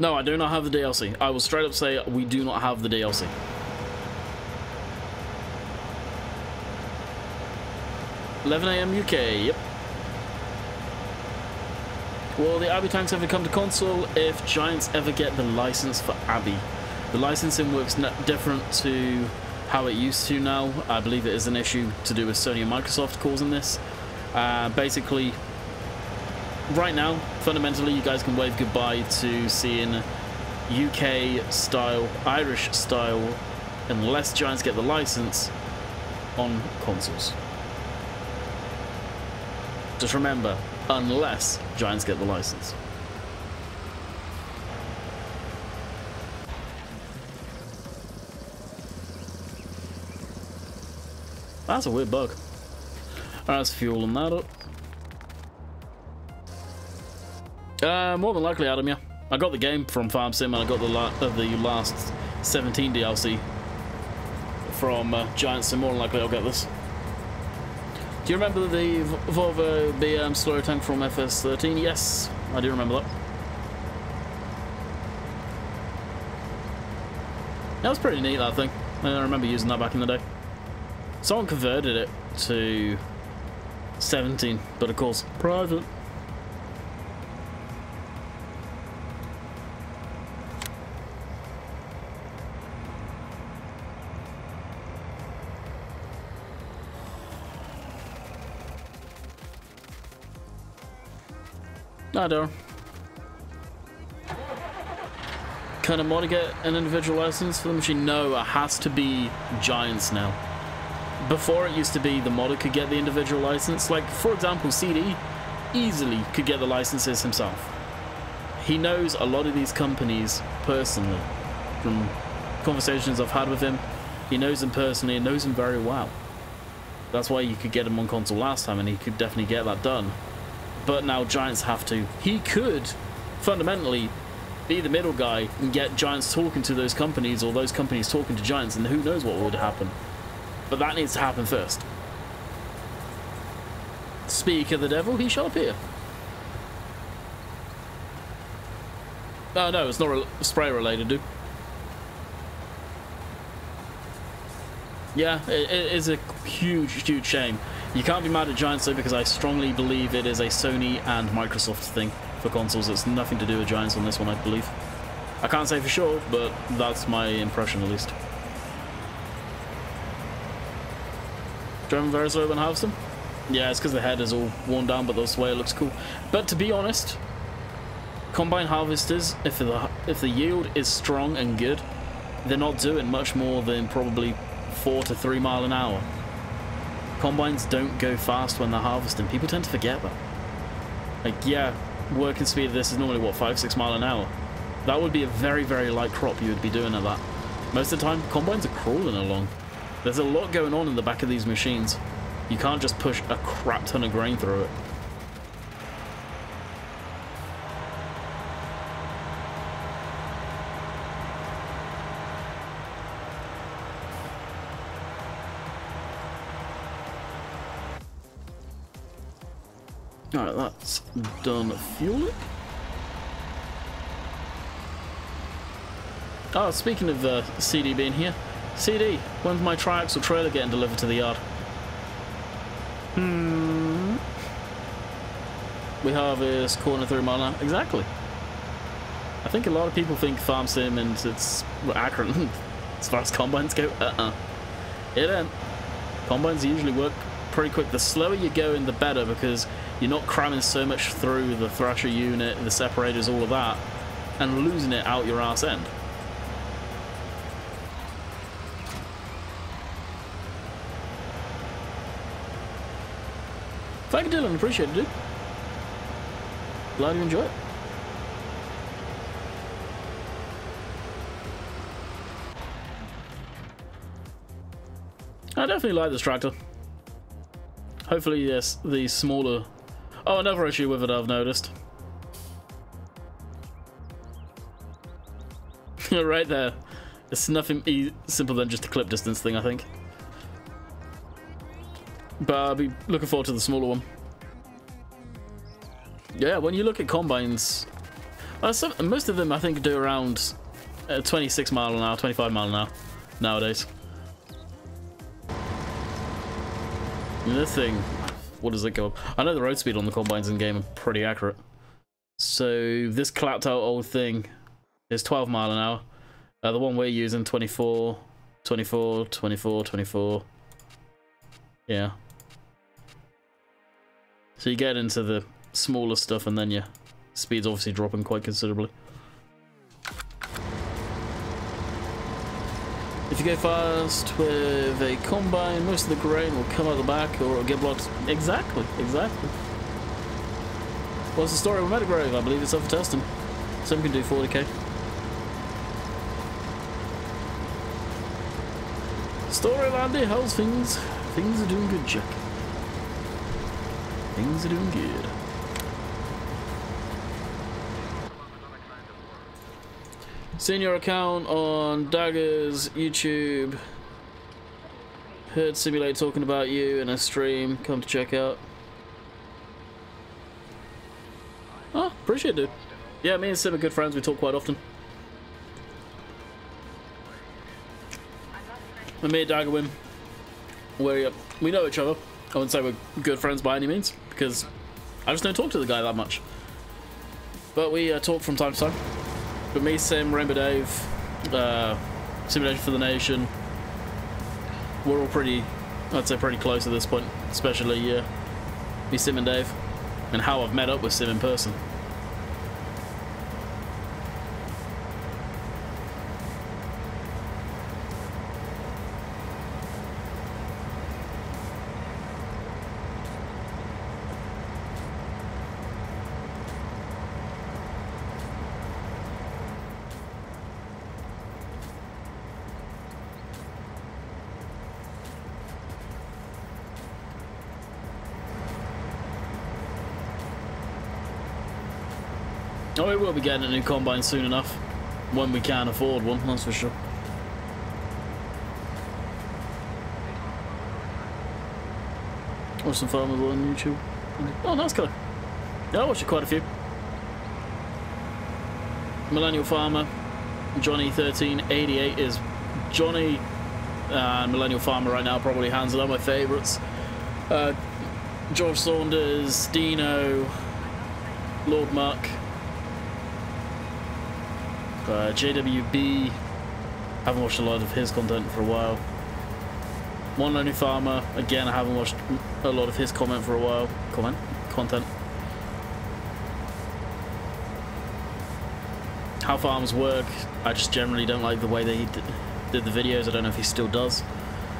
No, I do not have the DLC. I will straight up say we do not have the DLC. Eleven AM UK, yep. Will the Abbey tanks ever come to console if Giants ever get the license for Abbey? The licensing works different to how it used to now. I believe it is an issue to do with Sony and Microsoft causing this. Uh, basically, right now, fundamentally, you guys can wave goodbye to seeing UK style, Irish style, unless Giants get the license on consoles. Just remember, unless Giants get the license. That's a weird bug. Alright, let's fueling that up. Uh, more than likely, Adam, yeah. I got the game from Farm Sim and I got the, la uh, the last 17 DLC from uh, Sim. More than likely, I'll get this. Do you remember the Volvo BM slow tank from FS13? Yes, I do remember that. That was pretty neat, that thing. I remember using that back in the day. Someone converted it to 17, but of course, private. Can a mod get an individual license for the machine? No, it has to be Giants now. Before it used to be the modder could get the individual license. Like, for example, CD easily could get the licenses himself. He knows a lot of these companies personally. From conversations I've had with him, he knows them personally and knows them very well. That's why you could get him on console last time and he could definitely get that done but now Giants have to. He could fundamentally be the middle guy and get Giants talking to those companies or those companies talking to Giants and who knows what would happen. But that needs to happen first. Speak of the devil, he shall appear. Oh no, it's not re spray related, dude. Yeah, it, it is a huge, huge shame. You can't be mad at Giants though because I strongly believe it is a Sony and Microsoft thing for consoles. It's nothing to do with Giants on this one, I believe. I can't say for sure, but that's my impression at least. German slow when harvesting? Yeah, it's because the head is all worn down, but the way it looks cool. But to be honest, combine harvesters, if the if the yield is strong and good, they're not doing much more than probably four to three mile an hour. Combines don't go fast when they're harvesting. People tend to forget that. Like, yeah, working speed of this is normally, what, five, six mile an hour? That would be a very, very light crop you would be doing at that. Most of the time, combines are crawling along. There's a lot going on in the back of these machines. You can't just push a crap ton of grain through it. Alright, that's done fueling. Oh, speaking of uh, CD being here, CD, when's my triaxle trailer getting delivered to the yard? Hmm. We harvest corner through mile. Exactly. I think a lot of people think farm sim and it's accurate <laughs> as far as combines go. Uh-uh. It ain't. Combines usually work pretty quick. The slower you go in, the better because you're not cramming so much through the thrasher unit, the separators, all of that, and losing it out your ass end. Thank you, Dylan. Appreciate it, dude. Glad you enjoy it. I definitely like this tractor. Hopefully, yes, the smaller... Oh, another issue with it I've noticed. <laughs> right there. It's nothing e simple than just a clip distance thing, I think. But I'll be looking forward to the smaller one. Yeah, when you look at combines, uh, some, most of them I think do around uh, 26 mile an hour, 25 mile an hour nowadays. And this thing, what does it go up? I know the road speed on the combines in game are pretty accurate. So this clapped out old thing is 12 mile an hour. Uh, the one we're using 24, 24, 24, 24. Yeah. So you get into the smaller stuff and then your speed's obviously dropping quite considerably. If you go fast with a combine, most of the grain will come out the back or it'll get blocked. Exactly, exactly. What's the story with Metagrave? I believe it's up for testing. Some can do 40k. Story Landy, how's things? Things are doing good, Jack. Things are doing good. Seen your account on Dagger's YouTube. Heard Simulate talking about you in a stream. Come to check out. Oh, appreciate it, dude. Yeah, me and Sim are good friends. We talk quite often. Me and Dagger win. We, we know each other. I wouldn't say we're good friends by any means, because I just don't talk to the guy that much. But we uh, talk from time to time. But me, Sim, Rainbow Dave, uh, Simulation for the Nation, we're all pretty, I'd say pretty close at this point, especially uh, me, Sim and Dave, and how I've met up with Sim in person. We will be getting a new combine soon enough. When we can afford one, that's for sure. Watch some farmers on YouTube. Oh, nice guy. Yeah, I watched quite a few. Millennial Farmer, Johnny1388 is Johnny and Millennial Farmer right now, probably hands down my favourites. Uh, George Saunders, Dino, Lord Muck, Uh, JWB, haven't watched a lot of his content for a while. One Lonely Farmer, again, I haven't watched a lot of his comment for a while. Comment? Content. How farms work, I just generally don't like the way they did, did the videos. I don't know if he still does.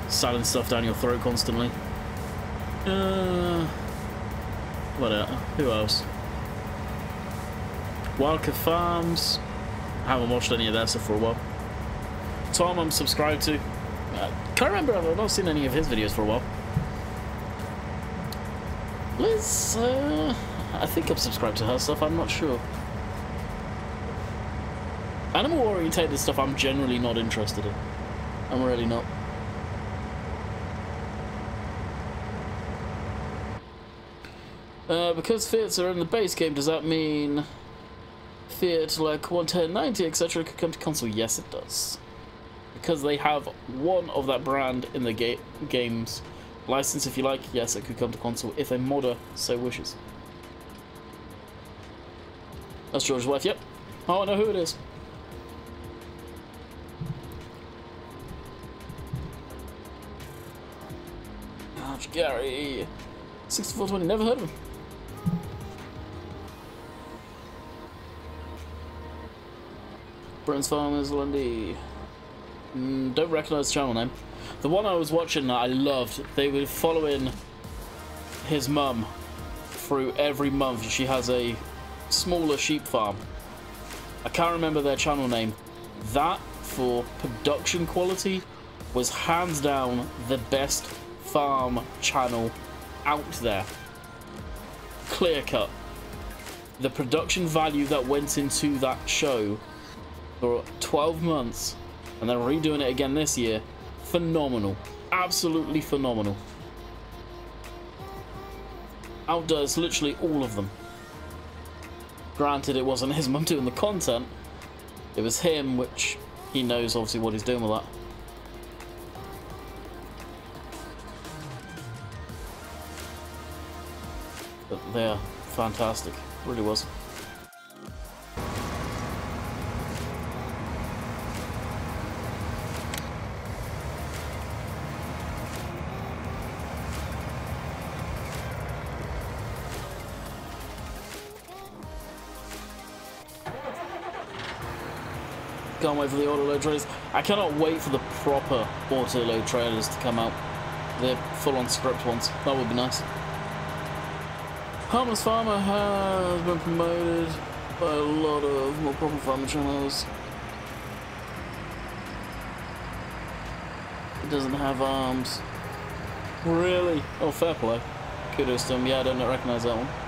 Silent stuff down your throat constantly. Uh, what else? Who else? Welker Farms. Haven't watched any of that stuff for a while. Tom, I'm subscribed to. Uh, can't remember. I've not seen any of his videos for a while. Liz, uh, I think I'm subscribed to her stuff. I'm not sure. Animal orientated stuff I'm generally not interested in. I'm really not. Uh, because Fiats are in the base game, does that mean Fiat like 11090 etc. could come to console? Yes, it does. Because they have one of that brand in the ga game's license, if you like, yes, it could come to console if a modder so wishes. That's George's wife, yep. Oh, I know who it is. George Gary. 6420, never heard of him. Burns Farmers, Lundy. Mm, don't recognise the channel name. The one I was watching that I loved, they were following his mum through every month. She has a smaller sheep farm. I can't remember their channel name. That, for production quality, was hands down the best farm channel out there. Clear cut. The production value that went into that show for 12 months and then redoing it again this year, phenomenal. Absolutely phenomenal. Outdoes literally all of them. Granted, it wasn't <laughs> his mum doing the content, it was him, which he knows obviously what he's doing with that. But they're fantastic, really was. For the auto load trailers. I cannot wait for the proper auto load trailers to come out. The full on script ones. That would be nice. Armless Farmer has been promoted by a lot of more proper farmer channels. It doesn't have arms. Really? Oh, fair play. Kudos to him. Yeah, I don't recognize that one.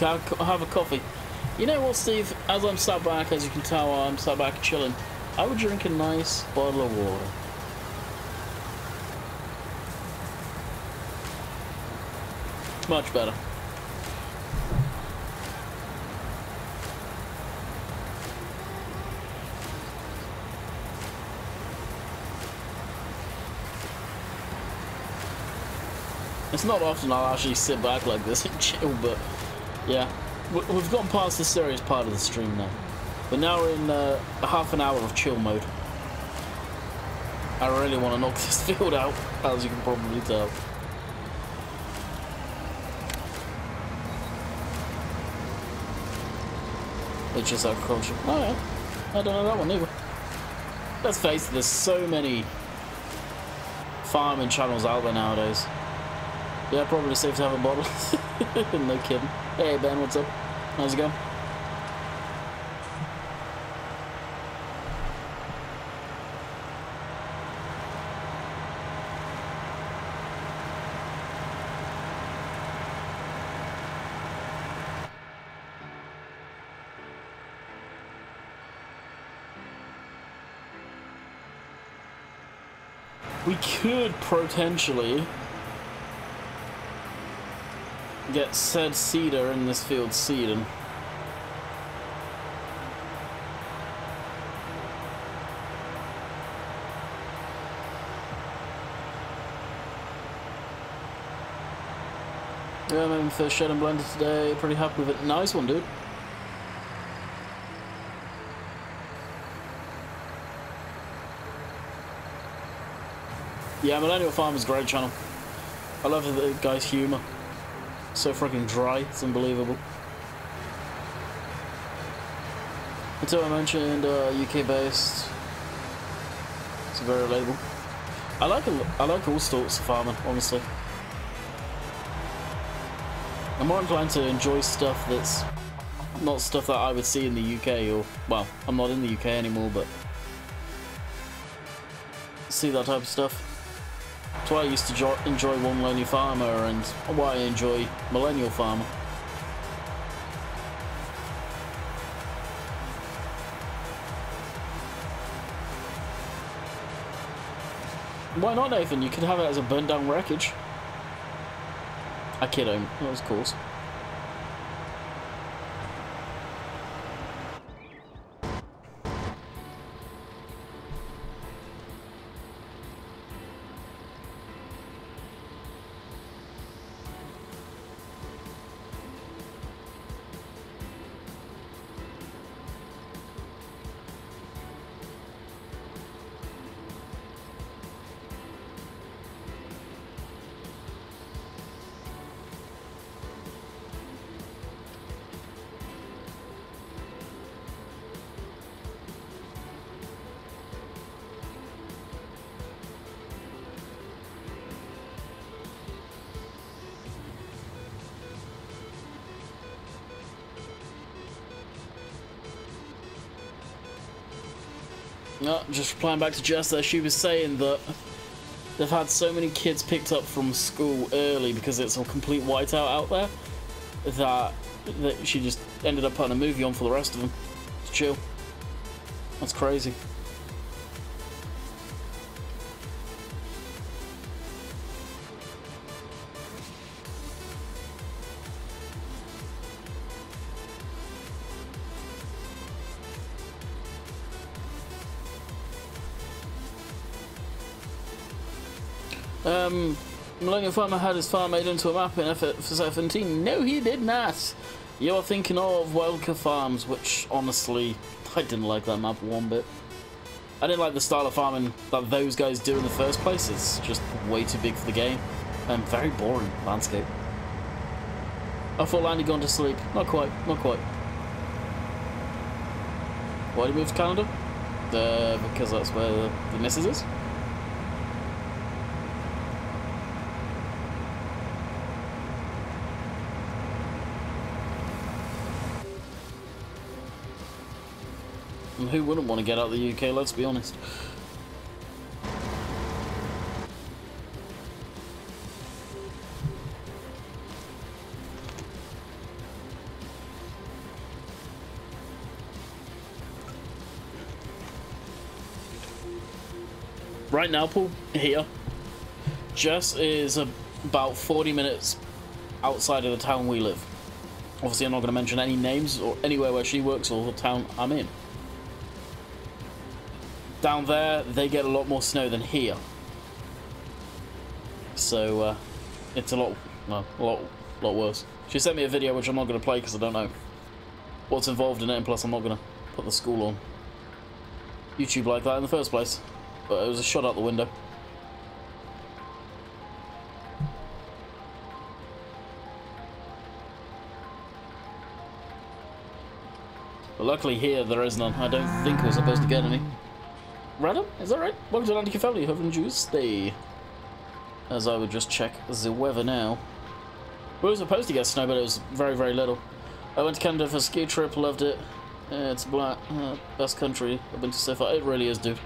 Can have a coffee. You know what, Steve? As I'm sat back, as you can tell, I'm sat back chilling. I would drink a nice bottle of water. Much better. It's not often I'll actually sit back like this and <laughs> chill, but yeah, we've gotten past the serious part of the stream now. But now we're in uh, a half an hour of chill mode. I really want to knock <laughs> this field out, as you can probably tell. It's just agriculture. Oh yeah, I don't know that one either. Let's face it, there's so many farming channels out there nowadays. Yeah, probably safe to have a bottle. <laughs> no kidding. Hey Ben, what's up? How's it going? We could potentially get said cedar in this field seeding. Yeah, I'm in first shed and blender today. Pretty happy with it. Nice one, dude. Yeah, Millennial Farmer's great channel. I love the guy's humour. So freaking dry, it's unbelievable. Until I mentioned uh, UK based, it's very relatable. I like I like all sorts of farming, honestly. I'm more inclined to enjoy stuff that's not stuff that I would see in the UK, or well, I'm not in the UK anymore, but see that type of stuff. Why I used to enjoy One Lonely Farmer and why I enjoy Millennial Farmer. Why not, Nathan? You could have it as a burnt down wreckage. I kid him. That was cool. Just replying back to Jess there, she was saying that they've had so many kids picked up from school early because it's a complete whiteout out there that, that she just ended up putting a movie on for the rest of them to chill. That's crazy. Millennium Farmer had his farm made into a map in FS17. No, he did not. You are thinking of Welker Farms, which honestly, I didn't like that map one bit. I didn't like the style of farming that those guys do in the first place. It's just way too big for the game and very boring landscape. I thought Landy gone to sleep. Not quite, not quite. Why did he move to Canada? Uh, because that's where the, the missus is. And who wouldn't want to get out of the UK, let's be honest. Right now, Paul, here, Jess is about 40 minutes outside of the town we live. Obviously, I'm not going to mention any names or anywhere where she works or the town I'm in. Down there, they get a lot more snow than here. So, uh, it's a lot, well, a lot, lot worse. She sent me a video which I'm not going to play because I don't know what's involved in it, and plus I'm not going to put the school on YouTube like that in the first place. But it was a shot out the window. But luckily here there is none. I don't think we're supposed to get any. Random? Is that right? Welcome to Atlantic Family, Hope Tuesday. As I would just check the weather now. We were supposed to get snow, but it was very, very little. I went to Canada for a ski trip, loved it. Yeah, it's black, uh, best country I've been to so far. It really is, dude.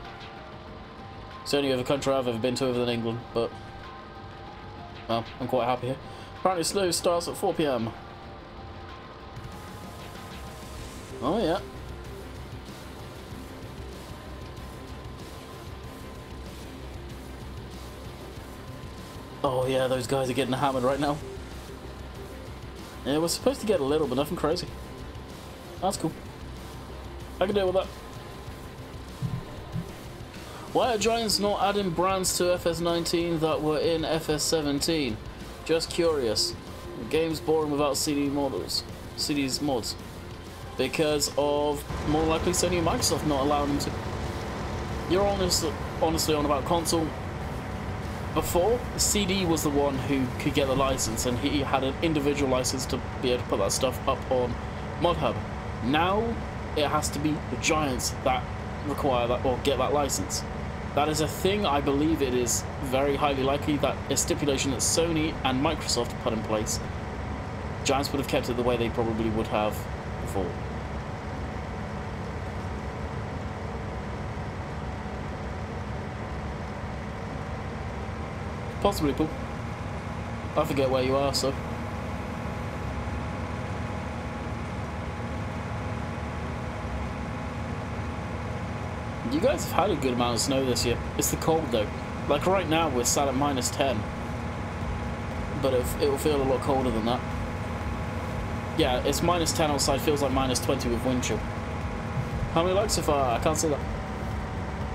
It's the only other country I've ever been to other than England, but well, I'm quite happy here. Apparently snow starts at 4pm. Oh yeah. Oh yeah, those guys are getting hammered right now. Yeah, we're supposed to get a little, but nothing crazy. That's cool. I can deal with that. Why are Giants not adding brands to FS19 that were in FS17? Just curious. The game's boring without CD models. CD's mods. Because of more likely Sony and Microsoft not allowing them to. You're honest, honestly on about console. Before, CD was the one who could get the license and he had an individual license to be able to put that stuff up on ModHub. Now, it has to be the giants that require that or get that license. That is a thing I believe it is very highly likely that a stipulation that Sony and Microsoft put in place, Giants would have kept it the way they probably would have before. Possibly, Paul. I forget where you are, so. You guys have had a good amount of snow this year. It's the cold though. Like right now we're sat at minus 10. But it, will feel a lot colder than that. Yeah, it's minus 10 outside, feels like minus 20 with wind chill. How many likes so far? I can't see that.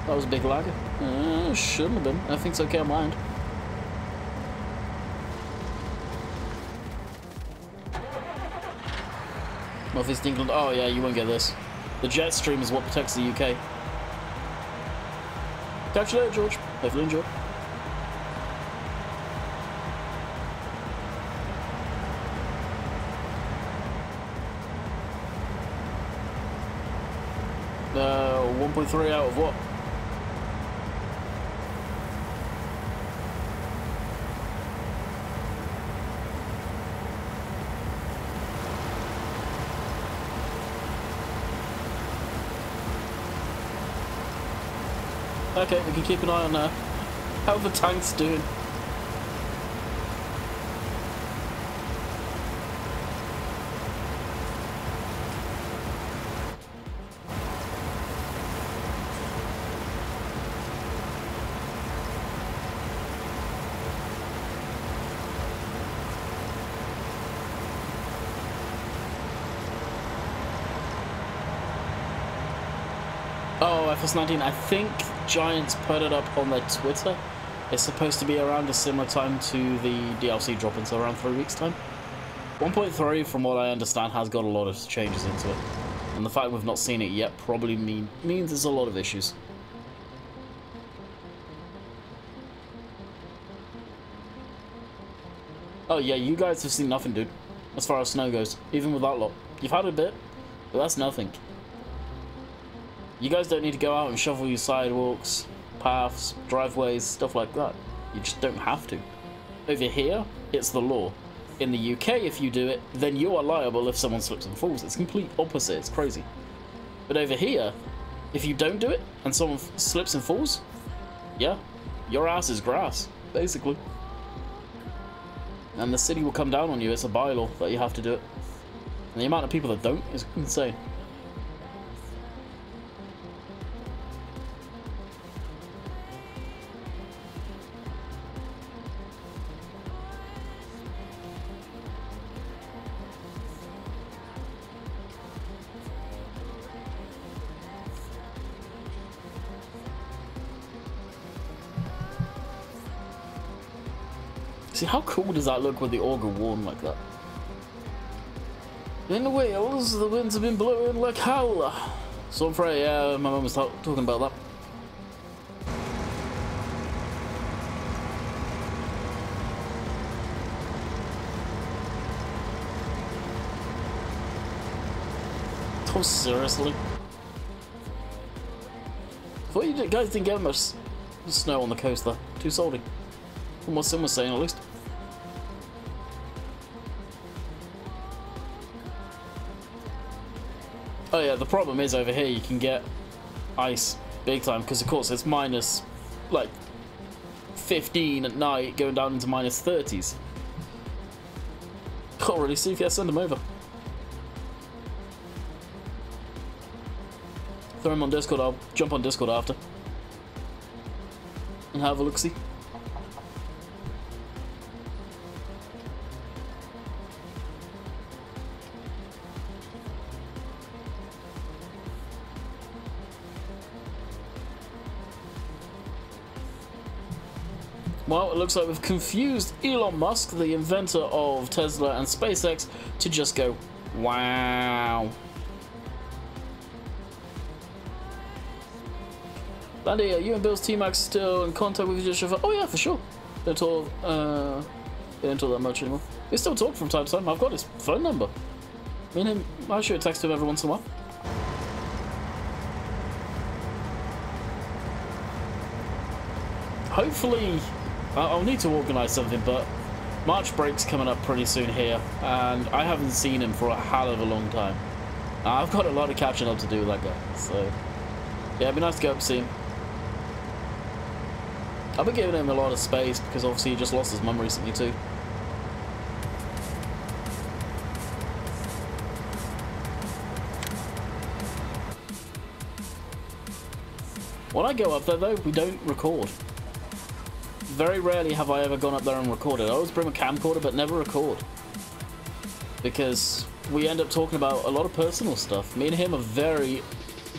That was a big lag. Uh, shouldn't have been. I think okay on my end. Northeast England. Oh yeah, you won't get this. The jet stream is what protects the UK. Catch you later, George. Hopefully enjoy. Uh, 1.3 out of what? Okay, we can keep an eye on uh, how are the tank's doing. Oh, FS19, I think Giants put it up on their Twitter. It's supposed to be around a similar time to the DLC drop-in, so around three weeks' time. 1.3, from what I understand, has got a lot of changes into it. And the fact we've not seen it yet probably mean, means there's a lot of issues. Oh yeah, you guys have seen nothing, dude. As far as snow goes. Even with that lot. You've had a bit, but that's nothing. You guys don't need to go out and shovel your sidewalks, paths, driveways, stuff like that. You just don't have to. Over here, it's the law. In the UK, if you do it, then you are liable if someone slips and falls. It's complete opposite. It's crazy. But over here, if you don't do it and someone slips and falls, yeah, your ass is grass, basically. And the city will come down on you. It's a bylaw that you have to do it. And the amount of people that don't is insane. How cool does that look with the auger worn like that? In Wales, the winds have been blowing like howler. So afraid, yeah, my mum was talking about that. Oh, seriously? Thought you guys didn't get much snow on the coast there. Too salty. From what Sim was saying, at least. Oh yeah, the problem is over here you can get ice big time because of course it's minus like 15 at night going down into minus 30s. Can't really see if you send them over. Throw them on Discord, I'll jump on Discord after. And have a look-see. Looks like we've confused Elon Musk, the inventor of Tesla and SpaceX, to just go, wow. Landy, are you and Bill's T-Max still in contact with each other? Oh yeah, for sure. Don't talk, uh, they don't talk that much anymore. We still talk from time to time. I've got his phone number. Me and him, I shoot a text him every once in a while. Hopefully, I'll need to organise something, but March break's coming up pretty soon here, and I haven't seen him for a hell of a long time. I've got a lot of catching up to do with that guy, so yeah, it'd be nice to go up and see him. I've been giving him a lot of space because obviously he just lost his mum recently too. When I go up there though, we don't record. Very rarely have I ever gone up there and recorded. I always bring a camcorder but never record. Because we end up talking about a lot of personal stuff. Me and him are very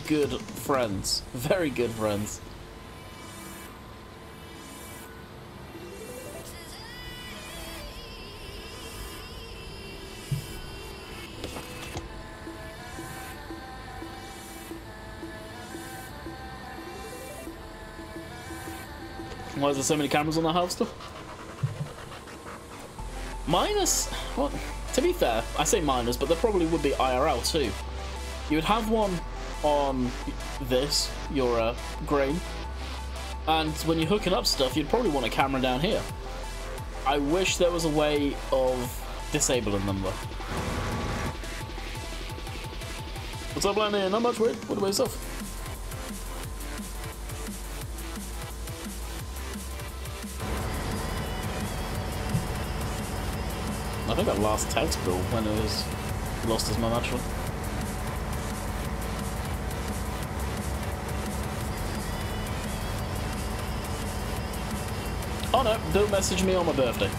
good friends. Very good friends. Why is there so many cameras on the house though? Minus, well, to be fair, I say minus, but there probably would be IRL too. You would have one on this, your uh, grain, and when you're hooking up stuff, you'd probably want a camera down here. I wish there was a way of disabling them though. What's up, Landy? Not much, weird. What about yourself? Think I lost text Bill when it was lost his mum actually. Oh no, don't message me on my birthday.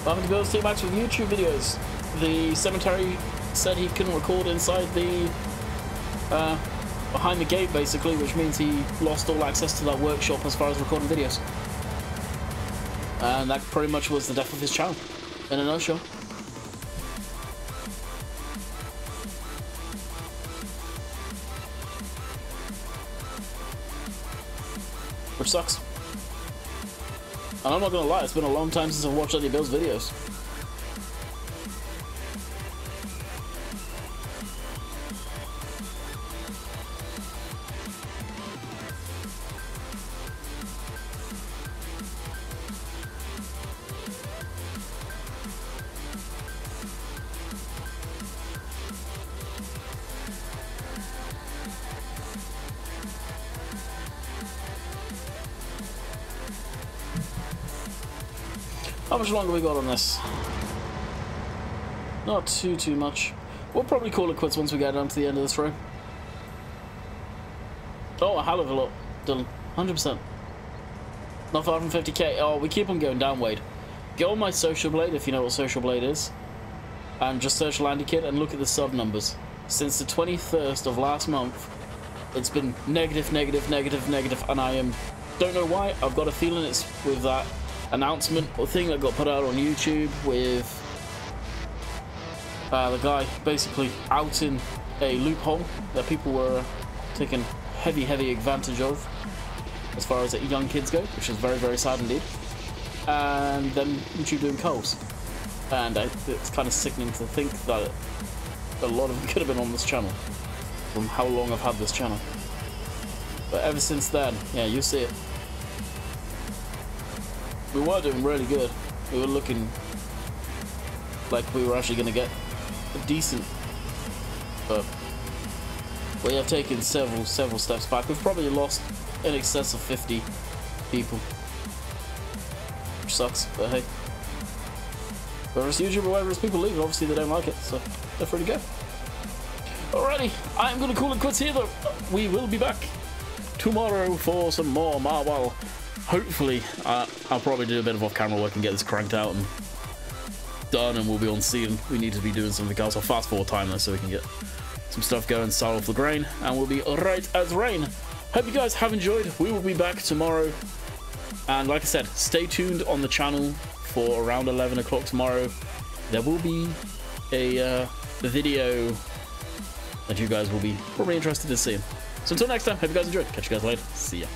I Welcome to Bill's Team Max with YouTube videos. The cemetery said he couldn't record inside the uh, behind the gate basically, which means he lost all access to that workshop as far as recording videos. And that pretty much was the death of his channel, in a nutshell. Which sucks. And I'm not gonna lie, it's been a long time since I've watched any of Bill's videos. Much longer we got on this? Not too, too much. We'll probably call it quits once we get down to the end of this row. Oh, a hell of a lot, Dylan. 100%. Not far from 50k. Oh, we keep on going down, Wade. Go on my Social Blade, if you know what Social Blade is. And just search Landy and look at the sub numbers. Since the 21st of last month, it's been negative, negative, negative, negative, and I am... Don't know why, I've got a feeling it's with that announcement or thing that got put out on YouTube with uh, the guy basically outing a loophole that people were taking heavy, heavy advantage of as far as young kids go, which is very, very sad indeed. And then YouTube doing culls. And I, it's kind of sickening to think that a lot of them <laughs> could have been on this channel from how long I've had this channel. But ever since then, yeah, you see it we were doing really good. We were looking like we were actually going to get a decent, but we have taken several, several steps back. We've probably lost in excess of 50 people, which sucks, but hey. Whether it's YouTube or whether it's people leaving, obviously they don't like it, so they're free to go. Alrighty, I'm going to call it quits here though. We will be back tomorrow for some more Marwell hopefully uh, I'll probably do a bit of off-camera work and get this cranked out and done and we'll be on scene. We need to be doing something else. I'll fast forward time though so we can get some stuff going, start off the grain, and we'll be right as rain. hope you guys have enjoyed. We will be back tomorrow. And like I said, stay tuned on the channel for around 11 o'clock tomorrow. There will be a uh, video that you guys will be probably interested to see. So until next time, hope you guys enjoyed. Catch you guys later. See ya.